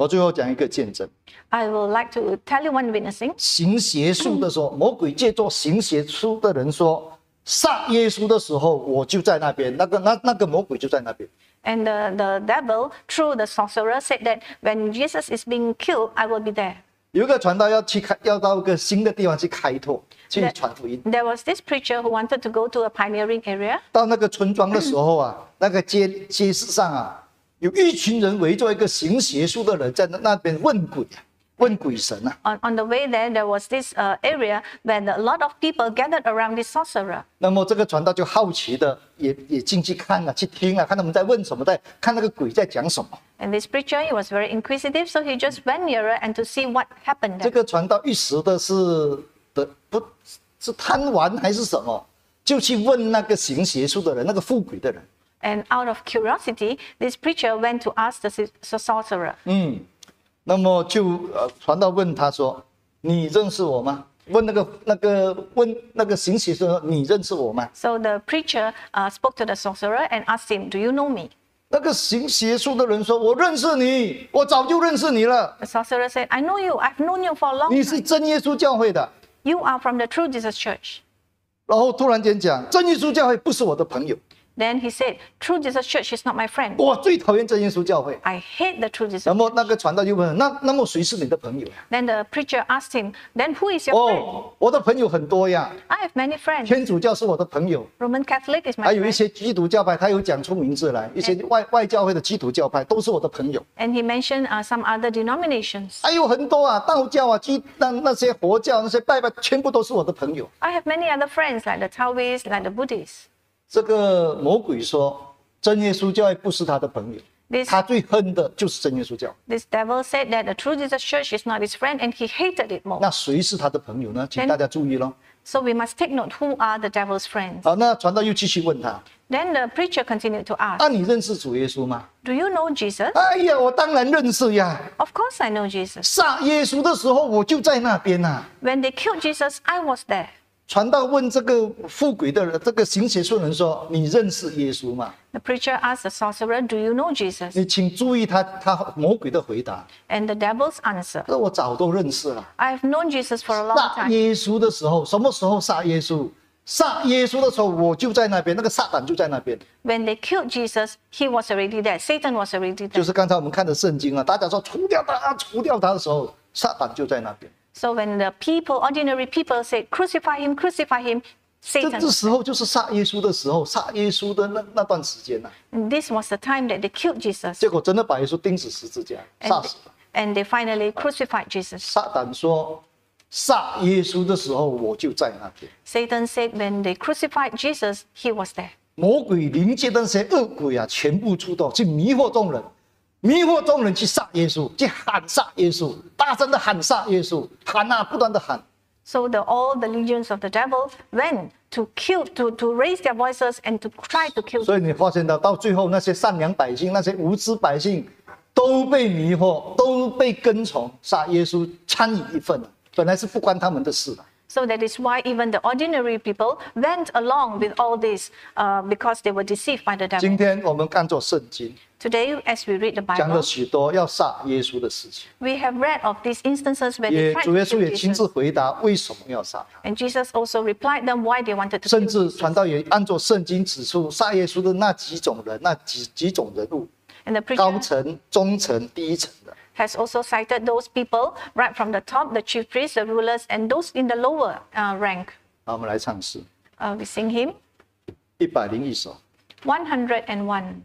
Speaker 1: 我最后讲一个见证。
Speaker 2: I would like to tell you one witnessing.
Speaker 1: 行邪术的时候，魔鬼借做行邪术的人说杀耶稣的时候，我就在那边，那个那那个魔鬼就在那边。
Speaker 2: And the, the devil, through the sorcerer, said that when Jesus is being killed, I will be there.
Speaker 1: 有一个传道要去开，要到一个新的地方去开拓，去传福音。
Speaker 2: There was this preacher who wanted to go to a pioneering area.
Speaker 1: 到那个村庄的时候啊，那个街街市上啊，有一群人围着一个行邪术的人在那那边问鬼啊，问鬼神啊。
Speaker 2: On, on the way there, there was this uh, area where a lot of people gathered around this sorcerer.
Speaker 1: 那么这个传道就好奇的也也进去看了、去听了、看他们在问什么，在看那个鬼在讲什么。
Speaker 2: And this preacher, he was very inquisitive, so he just went nearer and to see what happened
Speaker 1: 这.个传道一时的是的不是贪玩还是什么，就去问那个行邪术的人，那个附鬼的人。
Speaker 2: And out of curiosity, this preacher went to ask the s- the sorcerer.
Speaker 1: 嗯，那么就呃传道问他说：“你认识我吗？”问那个那个问那个行邪术的说：“你认识我吗
Speaker 2: So the preacher uh, spoke to the sorcerer and asked him, Do you know me?？”
Speaker 1: 那个行邪术的人说：“我认识你，我早就认识你了。
Speaker 2: The sorcerer said, I know you. I've known you for a long
Speaker 1: 你是
Speaker 2: time.
Speaker 1: 真耶稣教会的。
Speaker 2: You are from the True Jesus Church.
Speaker 1: ”然后突然间讲：“真耶稣教会不是我的朋友。
Speaker 2: Then he said, True Jesus Church is not my friend.
Speaker 1: 我最讨厌真耶稣教会。
Speaker 2: I hate the True Jesus
Speaker 1: 那么
Speaker 2: Church.
Speaker 1: 那个传道就问：那那么谁是你的朋友呀？
Speaker 2: Then the preacher asked him, Then who is your friend?
Speaker 1: 哦，我的朋友很多呀，
Speaker 2: I have many friends.
Speaker 1: 天主教是我的朋友，
Speaker 2: Roman Catholic is
Speaker 1: 还
Speaker 2: my
Speaker 1: 有一
Speaker 2: friend.
Speaker 1: 些基督教派，他有讲出名字来，一些外外教会的基督教派都是我的朋友，
Speaker 2: And he mentioned uh, some other denominations.
Speaker 1: 还有很多啊，道教啊，基那那些佛教那些拜拜，全部都是我的朋友。
Speaker 2: I have many other friends like the Taoists, like the Buddhists.
Speaker 1: 这个魔鬼说，真耶稣教会不是他的朋友
Speaker 2: ，This
Speaker 1: 他最恨的就是真耶稣教。
Speaker 2: this devil said that the true Jesus Church is not his friend and he hated it more.
Speaker 1: 那谁是他的朋友呢？请大家注意喽。
Speaker 2: So we must take note who are the devil's friends.
Speaker 1: 好，那传道又继续问他
Speaker 2: ：Then the preacher continued to ask,
Speaker 1: 啊，你认识主耶稣吗
Speaker 2: ？Do you know Jesus?
Speaker 1: 哎呀，我当然认识呀。
Speaker 2: Of course I know Jesus.
Speaker 1: 杀耶稣的时候，我就在那边呐、
Speaker 2: When they killed Jesus, I was there.
Speaker 1: 传道问这个富贵的人，这个行邪术人说：“你认识耶稣吗
Speaker 2: The preacher asked the sorcerer, Do you know？” Jesus?
Speaker 1: 你请注意他他魔鬼的回答
Speaker 2: ，And the devil's answer,
Speaker 1: 这我早都认识了。
Speaker 2: I have known Jesus for a long time.
Speaker 1: 耶稣的时候，什么时候杀耶稣？杀耶稣的时候，我就在那边，那个撒旦就在那边。
Speaker 2: When they killed Jesus, he was already there. Satan was already
Speaker 1: 就
Speaker 2: there.
Speaker 1: 是刚才我们看的圣经啊，大家说除掉他，除掉他的时候，撒旦就在那边。
Speaker 2: So when the people, ordinary people, said, Crucify him, crucify him,
Speaker 1: 这
Speaker 2: Satan.
Speaker 1: 这时候就是杀耶稣的时候，杀耶稣的那那段时间呐、
Speaker 2: this was the time that they killed Jesus.
Speaker 1: 结果真的把耶稣钉死十字架，杀死了。
Speaker 2: and they finally crucified Jesus.
Speaker 1: 撒旦说：“杀耶稣的时候，我就在那边。
Speaker 2: Satan said, When they crucified Jesus, he was there.
Speaker 1: 魔鬼灵界的那些恶鬼啊，全部出动去迷惑众人，迷惑众人去杀耶稣，去喊杀耶稣，大声的喊杀耶稣，喊啊，不断的喊。
Speaker 2: So the, all the legions of the devil went to kill, to, to raise their voices and to try to kill
Speaker 1: 所以你发现到，到最后那些善良百姓、那些无知百姓，都被迷惑，都被跟从，杀耶稣参与一份了。本来是不关他们的事的。
Speaker 2: So that is why even the ordinary people went along with all this uh, because they were deceived by the
Speaker 1: 今
Speaker 2: devil.
Speaker 1: 天我们看作圣经，
Speaker 2: Today, as we read the
Speaker 1: 讲了
Speaker 2: Bible,
Speaker 1: 许多要杀耶稣的事情，
Speaker 2: we have read of these instances where
Speaker 1: 也
Speaker 2: they tried
Speaker 1: 主耶
Speaker 2: to
Speaker 1: 稣
Speaker 2: kill
Speaker 1: 也亲自
Speaker 2: Jesus.
Speaker 1: 回答为什么要杀他。
Speaker 2: And Jesus also replied them why they wanted to
Speaker 1: 甚
Speaker 2: kill
Speaker 1: 至
Speaker 2: Jesus.
Speaker 1: 传道也按照圣经指出杀耶稣的那几种人，那几几种人物，
Speaker 2: And the
Speaker 1: 高
Speaker 2: preacher
Speaker 1: 层、中层、低层的。
Speaker 2: has also cited those people right from the top, the chief priests, the rulers, and those in the lower uh, rank.
Speaker 1: 好，我们来唱诗
Speaker 2: Uh, we sing him
Speaker 1: 一百零一首。
Speaker 2: 101.